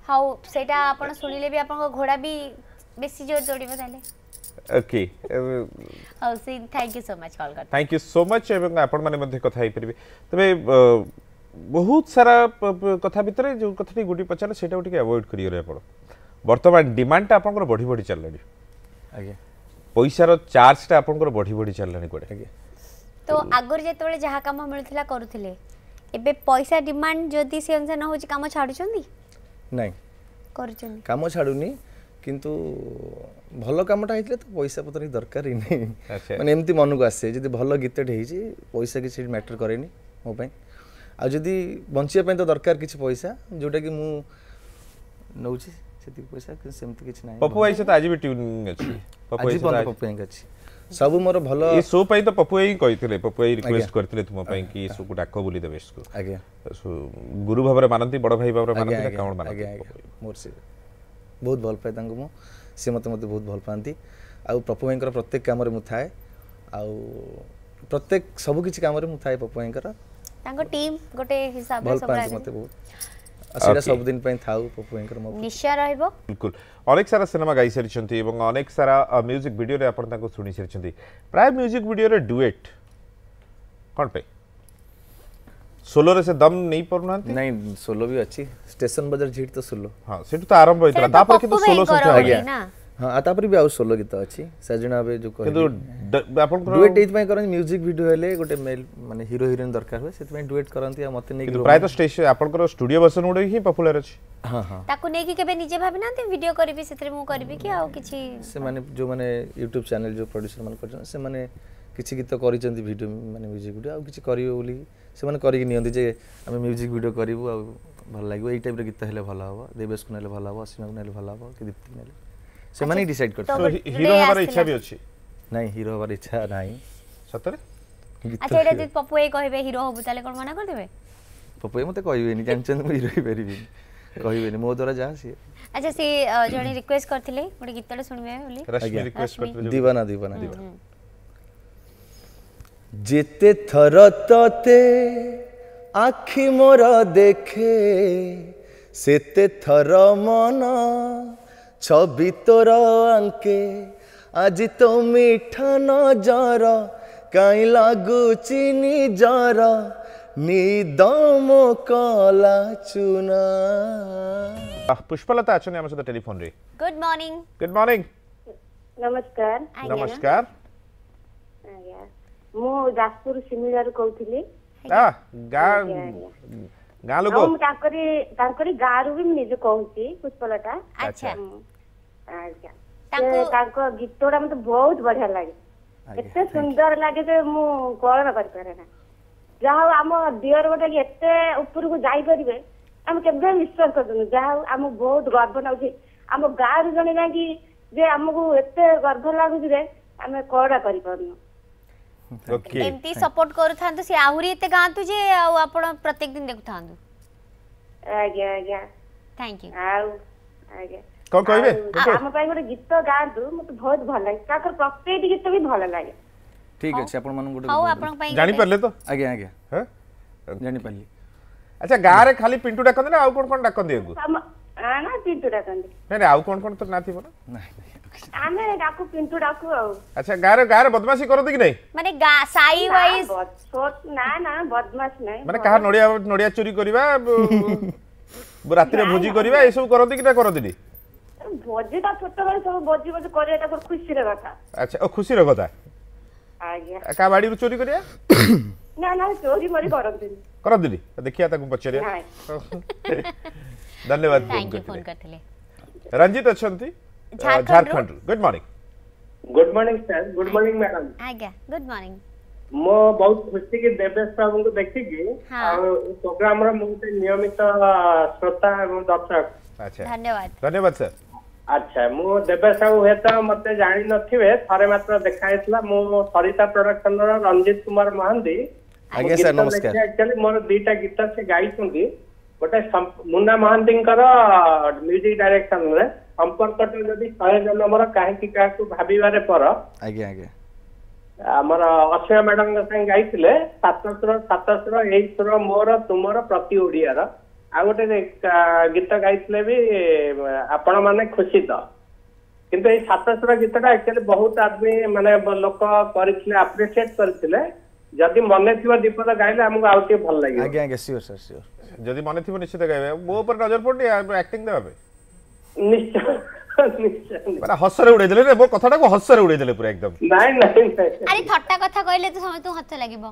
Speaker 2: ହଉ ସେଇଟା okay how C thank you
Speaker 1: so much call कर थैंक यू सो मच एवं आपण माने मध्ये कथा होई परबे तबे बहुत सारा कथा भितरे जो कथाटी गुडी पचार सेटा टिके अवॉइड करियो रे आपण वर्तमान डिमांड
Speaker 3: आपनकर
Speaker 1: बढ़ी बढ़ी चललडी आगे পয়সার চার্জটা আপনার
Speaker 3: বড়ি
Speaker 2: বড়ি চালানি কুয়াড়ে তো আগর যেতবে যা কাম মিলুলা করুলে এবে পয়সা ডিমান্ড যদি সে অনুসারে ন
Speaker 3: হচ্ছে
Speaker 2: কাম
Speaker 3: ছাড়ুছেন নাই করছেন কাম ছাড়ুনি কিন্তু ভাল কামটা হয়েছিল তো পয়সা পত্র দরকার
Speaker 1: হি
Speaker 3: নাই মানে এমতি মনকু আসে যদি ভাল গীতটে হয়েছি পয়সা কিছু ম্যাটর করেনি মো আর যদি বঞ্চা তো দরকার কিছু পয়সা যেটা কি মু নৌছি ସେତିକି ପଇସା କିନ୍ତୁ ସେମିତି କିଛି ନାହିଁ
Speaker 1: ପପୁ ଭାଇ ସହିତ ଆଜି ବି ଟ୍ୟୁନିଂ ଅଛି ପପୁ ଭାଇ ସହିତ
Speaker 3: ପପୁ ଭାଇଙ୍କ ଅଛି ସବୁ ମୋର ଭଲ
Speaker 1: ଏ ଶୋ ପାଇଁ ତ ପପୁ ଭାଇ କହିଥିଲେ ପପୁ ଭାଇ ରିକ୍ୱେଷ୍ଟ କରିଥିଲେ ତୁମ ପାଇଁ କି ଶୋକୁ ଡାକ ବୋଲି ଦେବେ ଶୋକୁ
Speaker 3: ଆଜ୍ଞା
Speaker 1: ଗୁରୁ ଭାବରେ ମାନନ୍ତି ବଡ଼ ଭାଇ ଭାବରେ ମାନନ୍ତି କ'ଣ ମାନନ୍ତି
Speaker 3: ମୋର ସେ ବହୁତ ଭଲ ପାଏ ତାଙ୍କୁ ମୁଁ ସେ ମୋତେ ମୋତେ ବହୁତ ଭଲ ପାଆନ୍ତି ଆଉ ପପୁ ଭାଇଙ୍କର ପ୍ରତ୍ୟେକ କାମରେ ମୁଁ ଥାଏ ଆଉ ପ୍ରତ୍ୟେକ ସବୁକିଛି କାମରେ ମୁଁ ଥାଏ ପପୁ ଭାଇଙ୍କର
Speaker 2: ତାଙ୍କ ଟିମ୍ ଗୋଟେ ହିସାବରେ ସବୁ
Speaker 3: ଭଲ
Speaker 2: ପାଆନ୍ତି
Speaker 3: ମୋତେ ବହୁତ সেটা সবুদিন পাই থাউ
Speaker 2: পপু ভাইঙ্কর
Speaker 1: মো নিশ্চয় রহিব বিলকুল অনেক সারা সিনেমা গাই সারিছন্তি এবং অনেক সারা মিউজিক ভিডিওরে আপন তাকো শুনি সারিছন্তি প্রায় মিউজিক ভিডিওরে ডুয়েট কোন পে सोलो रे
Speaker 3: से दम नहीं पर ना नहीं सोलो भी अच्छी
Speaker 1: स्टेशन बाजार झीट तो सोलो
Speaker 2: हां सेटू
Speaker 1: तो आरंभ
Speaker 2: होइतला
Speaker 1: तापर
Speaker 2: किंतु
Speaker 1: सोलो
Speaker 2: संख्या
Speaker 3: आ
Speaker 2: गया
Speaker 3: ହଁ ତାପରେ ବି ଆଉ ସୋଲୋ ଗୀତ ଅଛି ସେଜଣ ଏବେ ଯେଉଁ
Speaker 1: କିନ୍ତୁ ଆପଣଙ୍କର
Speaker 3: ଡୁଏଟ୍ ଏଇଥିପାଇଁ କରନ୍ତି ମ୍ୟୁଜିକ୍ ଭିଡ଼ିଓ ହେଲେ ଗୋଟେ ମେଲ୍ ମାନେ ହିରୋ ହିରୋଇନ୍ ଦରକାର ହୁଏ ସେଥିପାଇଁ ଡୁଏଟ୍ କରନ୍ତି ଆଉ ମୋତେ ନେଇକି
Speaker 1: ପ୍ରାୟତଃ ଷ୍ଟେଜ୍ ଆପଣଙ୍କର ଷ୍ଟୁଡିଓ ଭର୍ସନ୍ ଗୋଟେ ହିଁ ପପୁଲାର ଅଛି
Speaker 3: ହଁ ହଁ
Speaker 2: ତାକୁ ନେଇକି କେବେ ନିଜେ ଭାବିନାହାନ୍ତି ଭିଡ଼ିଓ କରିବି ସେଥିରେ ମୁଁ କରିବି କି ଆଉ କିଛି
Speaker 3: ସେମାନେ ଯେଉଁମାନେ ୟୁଟ୍ୟୁବ୍ ଚ୍ୟାନେଲ୍ ଯେଉଁ ପ୍ରଡ୍ୟୁସର୍ ମାନେ କରିଛନ୍ତି ସେମାନେ କିଛି ଗୀତ କରିଛନ୍ତି ଭିଡ଼ିଓ ମାନେ ମ୍ୟୁଜିକ୍ ଭିଡ଼ିଓ ଆଉ କିଛି କରିବେ ବୋଲି ସେମାନେ କରିକି ନିଅନ୍ତି ଯେ ଆମେ ମ୍ୟୁଜିକ୍ ଭିଡ଼ିଓ କରିବୁ ଆଉ ଭଲ ଲାଗିବ ଏଇ ଟାଇପ୍ର ଗୀତ ହେଲେ ଭଲ ହେବ ଦେବେଶକୁ ନେଲେ ଭଲ ହେବ ଅସୀମାକୁ ନେଲେ ଭଲ ହେବ କି ଦୀପ୍ତିକୁ ନେଲେ ସେମାନେ ଡିସାଇଡ୍ କରିଥିଲେ
Speaker 1: ହିରୋ ହେବାର ଇଚ୍ଛା ବି ଅଛି
Speaker 3: ନାଇଁ ହିରୋ ହେବାର ଇଚ୍ଛା ନାହିଁ
Speaker 1: ସତରେ
Speaker 2: ଆଚ୍ଛା ଏଇଟା ଯଦି ପପୁ ଭାଇ କହିବେ ହିରୋ ହବୁ ତାହେଲେ କ'ଣ ମନା କରିଦେବେ
Speaker 3: ପପୁ ଭାଇ ମୋତେ କହିବେନି ଜାଣିଛନ୍ତି ମୁଁ ହିରୋ ହେଇପାରିବିନି କହିବେନି ମୋ ଦ୍ୱାରା ଯାହା ସିଏ
Speaker 2: ଆଚ୍ଛା ସେ ଜଣେ ରିକ୍ୱେଷ୍ଟ କରିଥିଲେ ଗୋଟେ ଗୀତଟେ ଶୁଣିବେ ବୋଲି
Speaker 3: ଦିବାନା ଦିବାନା ଦିବାନା ଯେତେ ଥର ତତେ ଆଖି ମୋର ଦେଖେ ସେତେ ଥର ମନ ছবি তোর আঙ্কে আজি তো মিঠা নজর কাই লাগুচি নিজর নিদম
Speaker 1: কলা চুনা পুষ্পলতা আছেন আমার সাথে
Speaker 2: টেলিফোন রে
Speaker 1: গুড মর্নিং
Speaker 5: গুড
Speaker 2: মর্নিং
Speaker 1: নমস্কার
Speaker 5: নমস্কার ମୁଁ ଯାଜପୁର ସିମିଳାରୁ କହୁଥିଲି
Speaker 1: ଗାଁ ଲୋକ
Speaker 5: ତାଙ୍କରି ତାଙ୍କରି ଗାଁରୁ ବି ମୁଁ ନିଜେ କହୁଛି ପୁଷ୍ପଲତା
Speaker 2: ଆଚ୍ଛା
Speaker 5: ଆଜ୍ଞା
Speaker 2: ତାଙ୍କ
Speaker 5: ଗୀତ ଗୁଡା ମତେ ବହୁତ ବଢିଆ ଲାଗେ ଏତେ ସୁନ୍ଦର ଲାଗେ ଯେ ମୁଁ କଳନ କରିପାରେ ନା ଯାହା ହଉ ଆମ ଦିଅର ଗୋଟେ ଏତେ ଉପରକୁ ଯାଇପାରିବେ ଆମେ କେବେ ବିଶ୍ୱାସ କରୁନୁ ଯାହା ହଉ ଆମକୁ ବହୁତ ଗର୍ବ ଲାଗୁଛି ଆମ ଗାଁରୁ ଜଣେ ଯାଇକି ଯେ ଆମକୁ ଏତେ ଗର୍ବ ଲାଗୁଛି ଯେ ଆମେ କଳା କରିପାରୁନୁ
Speaker 2: ଏମିତି ସପୋର୍ଟ କରୁଥାନ୍ତୁ ସେ ଆହୁରି ଏତେ ଗାଆନ୍ତୁ ଯେ ଆଉ ଆପଣ ପ୍ରତ୍ୟେକ ଦିନ ଦେଖୁଥାନ୍ତୁ
Speaker 5: ଆଜ୍ଞା ଆଜ୍ଞା
Speaker 2: ଥ୍ୟାଙ୍କ ୟୁ
Speaker 5: ଆଉ ଆଜ୍ଞା
Speaker 1: କଣ କହିବେ
Speaker 5: ଆମ ପାଇଁ ଗୋଟେ ଗୀତ ଗାଆନ୍ତୁ ମୋତେ ବହୁତ ଭଲ ଲାଗେ ତାଙ୍କର ପ୍ରତ୍ୟେକ ଗୀତ ବି ଭଲ ଲାଗେ
Speaker 3: ଠିକ ଅଛି ଆପଣମାନଙ୍କୁ ଗୋଟେ
Speaker 2: ହଉ ଆପଣଙ୍କ
Speaker 1: ଜାଣିପାରିଲେ ତ
Speaker 3: ଆଜ୍ଞା ଆଜ୍ଞା
Speaker 1: ହଁ
Speaker 3: ଜାଣିପାରିଲି
Speaker 1: ଆଚ୍ଛା ଗାଁରେ ଖାଲି ପିଣ୍ଟୁ ଡାକନ୍ତି ନା ଆଉ କ'ଣ କ'ଣ ଡାକନ୍ତି ଏକୁ ଆଉ କ'ଣ କ'ଣ ତ ନା ଥିବ ନା
Speaker 5: ଆମେ ଡାକୁ ପିଣ୍ଟୁ ଡାକୁ ଆଉ
Speaker 1: ଆଚ୍ଛା ଗାଁରେ ଗାଁରେ ବଦମାସି କରନ୍ତି କି ନାଇଁ
Speaker 2: ମାନେ ସାଇ ୱାଇଜ
Speaker 5: ନା ନା ବଦମାସ ନାହିଁ
Speaker 1: ମାନେ କାହା ନଡ଼ିଆ ନଡ଼ିଆ ଚୋରି କରିବା ରାତିରେ ଭୋଜି କରିବା ଏସବୁ କରନ୍ତି କି ନା କରନ୍ତିନି
Speaker 5: ଭୋଜିଟା ଛୋଟବେଳେ ସବୁ ଭୋଜି ଭୋଜି କରିବା ଏଟା ଗୋଟେ ଖୁସିର କଥା
Speaker 1: ଆଚ୍ଛା ଓ ଖୁସିର କଥା
Speaker 5: ଆଜ୍ଞା
Speaker 1: କାହା ବାଡ଼ିରୁ ଚୋରି କରିବା
Speaker 5: ନା ନା ଚୋରି ମରି କରନ୍ତିନି
Speaker 1: କରନ୍ତିନି ଦେଖିବା ତାକୁ ପଚାରିବା ଧନ୍ୟବାଦ ଫୋନ୍ କରିଥିଲେ ରଞ୍ଜିତ ଅଛନ୍ତି
Speaker 2: ଝାଡ଼ଖଣ୍ଡରୁ
Speaker 1: good morning
Speaker 6: good morning sir good morning madam
Speaker 2: ଆଜ୍ଞା ଗୁଡ୍ ମର୍ଣ୍ଣିଂ
Speaker 6: ମୁଁ ବହୁତ ଖୁସି କି ଦେବେଶ ବାବୁଙ୍କୁ ଦେଖିକି ଆଉ ପ୍ରୋଗ୍ରାମର ମୁଁ ଗୋଟେ ନିୟମିତ ଶ୍ରୋତା ଏବଂ ଦର୍ଶକ
Speaker 2: ଧନ୍ୟବାଦ
Speaker 1: ଧନ୍ୟବାଦ ସାର୍
Speaker 6: ଆଚ୍ଛା ମୁଁ ଦେବେଶ ବାବୁ ହୁଏତ ମତେ ଜାଣିନଥିବେ ଥରେ ମାତ୍ର ଦେଖା ହେଇଥିଲା ମୁଁ ସରିତା ପ୍ରଡକ୍ସନର ରଞ୍ଜିତ କୁମାର ମହାନ୍ତି
Speaker 3: ଆଜ୍ଞା ସାର୍ ନମସ୍କାର
Speaker 6: ଆକ୍ଚୁଆଲି ମୋର ଦିଟା ଗୀତ ସେ ଗାଇଛନ୍ତି ଗୋଟେ ମୁନା ମହାନ୍ତିଙ୍କର ମ୍ୟୁଜିକ ଡାଇରେକ୍ସନରେ ସମ୍ପର୍କଟା ଯଦି ଶହେ ଜନ୍ମର କାହିଁକି କାହାକୁ ଭାବିବାରେ ପର
Speaker 3: ଆଜ୍ଞା ଆଜ୍ଞା
Speaker 6: ଆମର ଅକ୍ଷୟ ମ୍ୟାଡମଙ୍କ ସାଙ୍ଗେ ଗାଇଥିଲେ ସାତ ସ୍ୱର ସାତ ସ୍ୱର ଏଇ ସ୍ୱର ମୋର ତୁମର ପ୍ରତି ଓଡ଼ିଆର ଆଉ ଗୋଟେ ଗୀତ ଗାଇଥିଲେ ବି ଆପଣ ମାନେ ଖୁସି ତ କିନ୍ତୁ ଏଇ ସାତଶର ଗୀତଟା ଆକ୍ଚୁଆଲି ବହୁତ ଆଦମୀ ମାନେ ଲୋକ କରିଥିଲେ ଆପ୍ରିସିଏଟ୍ କରିଥିଲେ ଯଦି ମନେ ଥିବ ଦୀପଦ ଗାଇଲେ ଆମକୁ ଆଉ ଟିକେ ଭଲ ଲାଗିବ
Speaker 3: ଆଜ୍ଞା ଆଜ୍ଞା ସିଓର ସାର୍ ସିଓର
Speaker 1: ଯଦି ମନେ ଥିବ ନିଶ୍ଚିତ ଗାଇବେ ମୋ ଉପରେ ନଜର ପଡ଼ୁନି ଆକ୍ଟିଂ ଦେବା ପାଇଁ
Speaker 6: ନିଶ୍ଚୟ
Speaker 1: ମାନେ ହସରେ ଉଡେଇ ଦେଲେ ମୋ କଥାଟାକୁ ହସରେ ଉଡେଇ ଦେଲେ ପୁରା ଏକଦମ
Speaker 6: ନାଇଁ ନାଇଁ
Speaker 2: ଆରେ ଥଟ୍ଟା କଥା କହିଲେ ତ ସମସ୍ତଙ୍କୁ ହସ ଲାଗିବ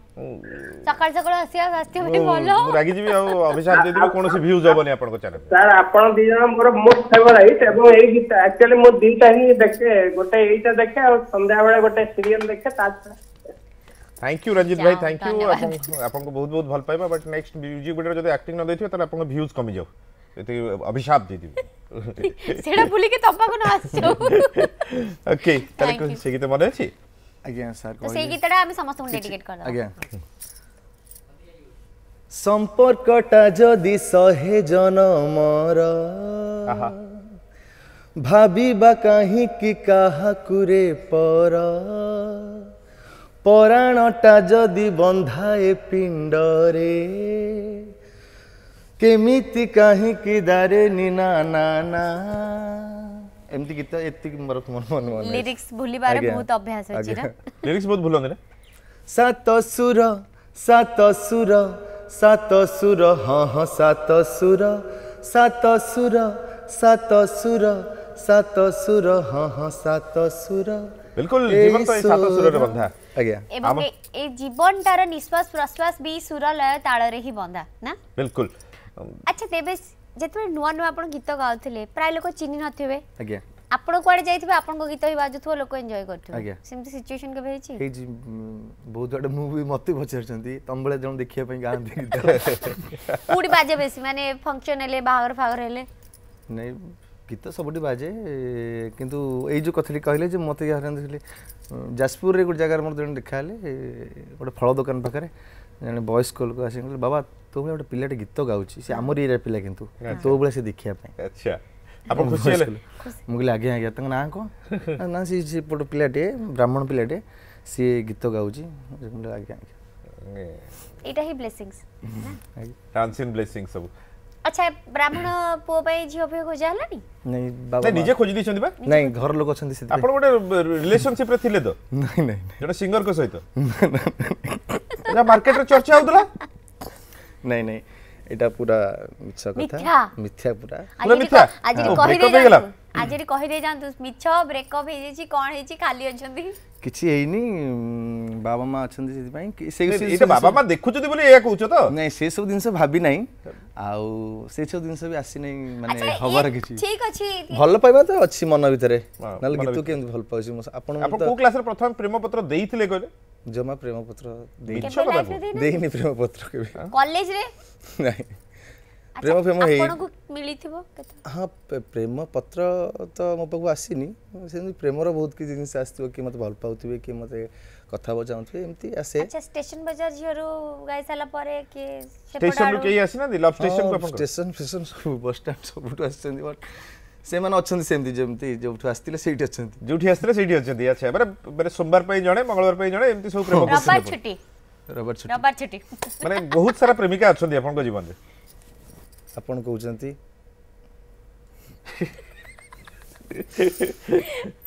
Speaker 2: ସକାଳ ସକାଳ ହସିବା ସ୍ୱାସ୍ଥ୍ୟ ପାଇଁ ଭଲ
Speaker 1: ମୁଁ ରାଗି ଯିବି ଆଉ ଅଭିଶାପ ଦେଇଦେବି କୌଣସି ଭିଉଜ ହବନି ଆପଣଙ୍କ ଚ୍ୟାନେଲ
Speaker 6: ସାର୍ ଆପଣ ଦି ଜଣ ମୋର ମୋଷ୍ଟ ଫେଭରାଇଟ୍ ଏବଂ ଏଇ ଗୀତ ଆକ୍ଚୁଆଲି ମୁଁ ଦିଟା ହିଁ ଦେଖେ ଗୋଟେ ଏଇଟା ଦେଖେ ଆଉ ସନ୍ଧ୍ୟାବେଳେ ଗୋଟେ ସିରିଏଲ ଦେଖେ ତା ଛଡ଼ା
Speaker 1: থ্যাংক ইউ রঞ্জিত ভাই থ্যাংক ইউ আপনাকে বহুত বহুত ভাল পাইবা বাট নেক্সট মিউজিক ভিডিও যদি অ্যাক্টিং না দেইথিবে তাহলে আপনার ভিউজ কমি যাও ଏତିକି ଅଭିଶାପ ଦେଇଦେବି
Speaker 2: ସେଟା ଭୁଲିକି ତପାକୁ ନ ଆସିଛୁ ଓକେ ତାହେଲେ
Speaker 1: ସେ ଗୀତ ମନେ ଅଛି
Speaker 3: ଆଜ୍ଞା ସାର୍
Speaker 2: ସେଇ ଗୀତଟା ଆମେ ସମସ୍ତଙ୍କୁ ଡେଡିକେଟ୍ କରିଦେବା
Speaker 3: ଆଜ୍ଞା সম্পর্কটা যদি
Speaker 1: শহে
Speaker 3: জনমর ভাবিবা কাহিকি কাহাকুরে পর পরাণটা যদি বন্ধায়ে পিণ্ডরে କେମିତି କାହିଁକି ଦାରେ ନିନା ନା ନା ଏମିତି ଗୀତ ଏତିକି ମୋର ମନ ମନେ ମନେ
Speaker 2: ଲିରିକ୍ସ ଭୁଲିବାର ବହୁତ ଅଭ୍ୟାସ ଅଛି ନା
Speaker 1: ଲିରିକ୍ସ ବହୁତ ଭୁଲନ୍ତି ନା
Speaker 3: ସାତ ସୁର ସାତ ସୁର ସାତ ସୁର ହଁ ହଁ ସାତ ସୁର ସାତ ସୁର ସାତ ସୁର ସାତ ସୁର ହଁ ହଁ ସାତ ସୁର
Speaker 1: बिल्कुल
Speaker 3: जीवन
Speaker 2: तो सात सुर रे बंधा आज्ञा एवं ए जीवन तार निश्वास प्रश्वास भी
Speaker 1: सुर
Speaker 2: लय ताल रे ही बंधा ना बिल्कुल আচ্ছা দেবেশ যেতবে নুয়া নুয়া
Speaker 3: আপন
Speaker 2: গীত গাউথিলে প্রায় লোক চিনি নথিবে আজ্ঞা আপন কোয়াড়ে যাইতিবে
Speaker 3: আপনকো
Speaker 2: গীত হি বাজুথো লোক
Speaker 3: এনজয় করথু সেমতি সিচুয়েশন কেবে হেছি এই জি বহুত আড়ে মুভি মতে পচারছন্তি তম্বলে জন
Speaker 2: দেখিয়া পাই গান্তি গীত কোড়ি বাজে বেশি মানে ফাংশন
Speaker 3: হেলে বাহর ফাহর হেলে নাই গীত সবুটি বাজে কিন্তু এই যে কথা কহিলে যে মতো হরানি যাজপুরের গোটে জায়গার মোটর জন দেখা হলে গোটে ফল দোকান পাখে জন বয়স্ক লোক আসি বাবা ତୋ ଭଳିଆ ଗୋଟେ ପିଲାଟେ ଗୀତ ଗାଉଛି ସେ ଆମରି ଏରିଆ ପିଲା କିନ୍ତୁ ତୋ ଭଳିଆ ସେ ଦେଖିବା ପାଇଁ
Speaker 1: ଆଚ୍ଛା ଆପଣ ଖୁସି ହେଲେ
Speaker 3: ମୁଁ କହିଲି ଆଜ୍ଞା ଆଜ୍ଞା ତାଙ୍କ ନାଁ କ'ଣ ନା ସେ ସେପଟ ପିଲାଟେ ବ୍ରାହ୍ମଣ ପିଲାଟେ ସିଏ ଗୀତ ଗାଉଛି ଆଜ୍ଞା ଆଜ୍ଞା
Speaker 2: ଏଇଟା ହିଁ ବ୍ଲେସିଂସ
Speaker 1: ଟ୍ରାନ୍ସିନ ବ୍ଲେସିଂ ସବୁ
Speaker 2: আচ্ছা ব্রাহ্মণ পুয়া পাই ঝিও পাই খোঁজা হলানি
Speaker 3: নাই বাবা
Speaker 1: নিজে খোঁজি দিছন্তি বা নাই
Speaker 3: ঘর লোক অছন্তি সেতি আপন
Speaker 1: গোটে রিলেশনশিপ রে থিলে তো নাই
Speaker 3: নাই জনা
Speaker 1: সিঙ্গর কো সহিত না মার্কেট রে চর্চা
Speaker 3: হউতলা ନାଇଁ
Speaker 1: ନାଇଁ
Speaker 2: এটা
Speaker 1: পুরা
Speaker 2: মিথ্যা
Speaker 1: কথা মিথ্যা
Speaker 2: পুরা না মিথ্যা আজি কহি দে গেলাম আজি কহি দে জানতু
Speaker 3: মিথ্যা ব্রেকআপ হয়ে যাইছি কোন হইছি খালি অছন্তি কিছু এইনি
Speaker 1: বাবা
Speaker 3: মা
Speaker 1: অছন্তি সেতি পাই সে এটা বাবা মা
Speaker 3: দেখুছতি বলে এয়া কউছ তো নাই সে সব জিনিস ভাবি নাই আউ সে
Speaker 2: সব
Speaker 3: জিনিস
Speaker 2: বি
Speaker 3: আসি
Speaker 2: নাই মানে
Speaker 3: হবার কিছু ঠিক আছে ভাল পাইবা
Speaker 1: তো
Speaker 3: অছি
Speaker 1: মন
Speaker 3: ভিতরে
Speaker 1: নালে
Speaker 3: গীতু কেমন ভাল পাউছি আপন
Speaker 1: আপন কো ক্লাসের প্রথম প্রেম পত্র দেইতিলে কইলে
Speaker 3: ଜମା ପ୍ରେମ ପତ୍ର ଦେଇନି
Speaker 2: ଦେଇନି
Speaker 3: ପ୍ରେମ ପତ୍ର କେବେ
Speaker 2: କଲେଜ
Speaker 3: ରେ ନାଇଁ ପ୍ରେମ ପ୍ରେମ ହେଇ
Speaker 2: ଆପଣଙ୍କୁ ମିଳିଥିବ
Speaker 3: ହଁ ପ୍ରେମ ପତ୍ର ତ ମୋ ପାଖକୁ ଆସିନି ସେମିତି ପ୍ରେମର ବହୁତ କିଛି ଜିନିଷ ଆସିଥିବ କି ମୋତେ ଭଲ ପାଉଥିବେ କି ମୋତେ କଥା ହେବାକୁ ଚାହୁଁଥିବେ ଏମିତି ଆସେ
Speaker 2: ଆଚ୍ଛା ଷ୍ଟେସନ ବଜାର ଝିଅରୁ ଗାଇ ସାରିଲା ପରେ କି
Speaker 1: ଷ୍ଟେସନରୁ କେହି ଆସିନାହାନ୍ତି ଲଭ୍ ଷ୍ଟେସନ
Speaker 3: ଷ୍ଟେସନ ଫେସନ ସବୁ ବସ୍ ଷ୍ଟାଣ୍ଡ ସବୁଠୁ ଆସିଛନ୍ତି ବଟ୍ ସେମାନେ ଅଛନ୍ତି ସେମିତି ଯେମିତି ଯୋଉଠୁ ଆସିଥିଲେ ସେଇଠି ଅଛନ୍ତି
Speaker 1: ଯୋଉଠି ଆସିଥିଲେ ସେଇଠି ଅଛନ୍ତି ଆଚ୍ଛା ମାନେ ମାନେ ସୋମବାର ପାଇଁ ଜଣେ ମଙ୍ଗଳବାର ପାଇଁ ଜଣେ ଏମିତି ସବୁ ପ୍ରେମ
Speaker 2: ରବିବାର ଛୁଟି
Speaker 3: ରବିବାର ଛୁଟି
Speaker 2: ରବିବାର ଛୁଟି
Speaker 1: ମାନେ ବହୁତ ସାରା ପ୍ରେମିକା ଅଛନ୍ତି ଆପଣଙ୍କ ଜୀବନରେ
Speaker 3: ଆପଣ କହୁଛନ୍ତି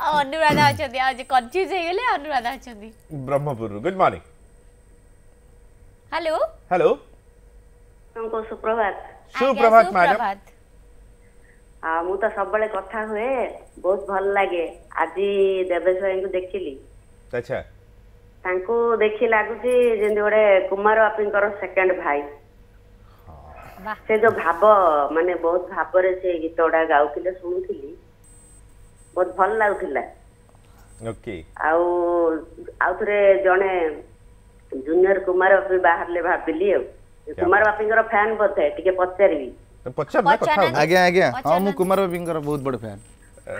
Speaker 2: ଆଉ ଅନୁରାଧା ଅଛନ୍ତି ଆଉ ଯେ କନଫ୍ୟୁଜ ହେଇଗଲେ ଅନୁରାଧା ଅଛନ୍ତି
Speaker 1: ବ୍ରହ୍ମପୁରରୁ ଗୁଡ୍ ମର୍ଣ୍ଣିଂ
Speaker 2: ହ୍ୟାଲୋ
Speaker 1: ହ୍ୟାଲୋ
Speaker 5: ସୁପ୍ରଭାତ
Speaker 1: ସୁପ୍ରଭାତ ମ୍ୟାଡାମ
Speaker 5: ମୁଁ ତ ସବୁବେଳେ କଥା ହୁଏ ବହୁତ ଭଲ ଲାଗେ ଆଜି ଦେବେଶ ଦେଖିଲି
Speaker 1: ଆଚ୍ଛା
Speaker 5: ତାଙ୍କୁ ଦେଖି ଲାଗୁଛି ଯେମିତି ଗୋଟେ କୁମାର ବାପୀଙ୍କର ସେକେଣ୍ଡ ଭାଇ ସେ ଯୋଉ ଭାବ ମାନେ ବହୁତ ଭାବରେ ସେ ଗୀତ ଗୁଡା ଗାଉଥିଲେ ଶୁଣୁଥିଲି ବହୁତ ଭଲ ଲାଗୁଥିଲା
Speaker 1: ଆଉ
Speaker 5: ଆଉ ଥରେ ଜଣେ ଜୁନିୟର କୁମାର ବାପି ବାହାରିଲେ ଭାବିଲି ଆଉ କୁମାର ବାପିଙ୍କର ଫ୍ୟାନ୍ ବୋଧେ ଟିକେ ପଚାରିବି
Speaker 1: ପଚାର କଥା
Speaker 3: ଆଜ୍ଞା ଆଜ୍ଞା ହଁ ମୁଁ କୁମାର ବାବୁଙ୍କର ବହୁତ ବଡ଼ ଫ୍ୟାନ୍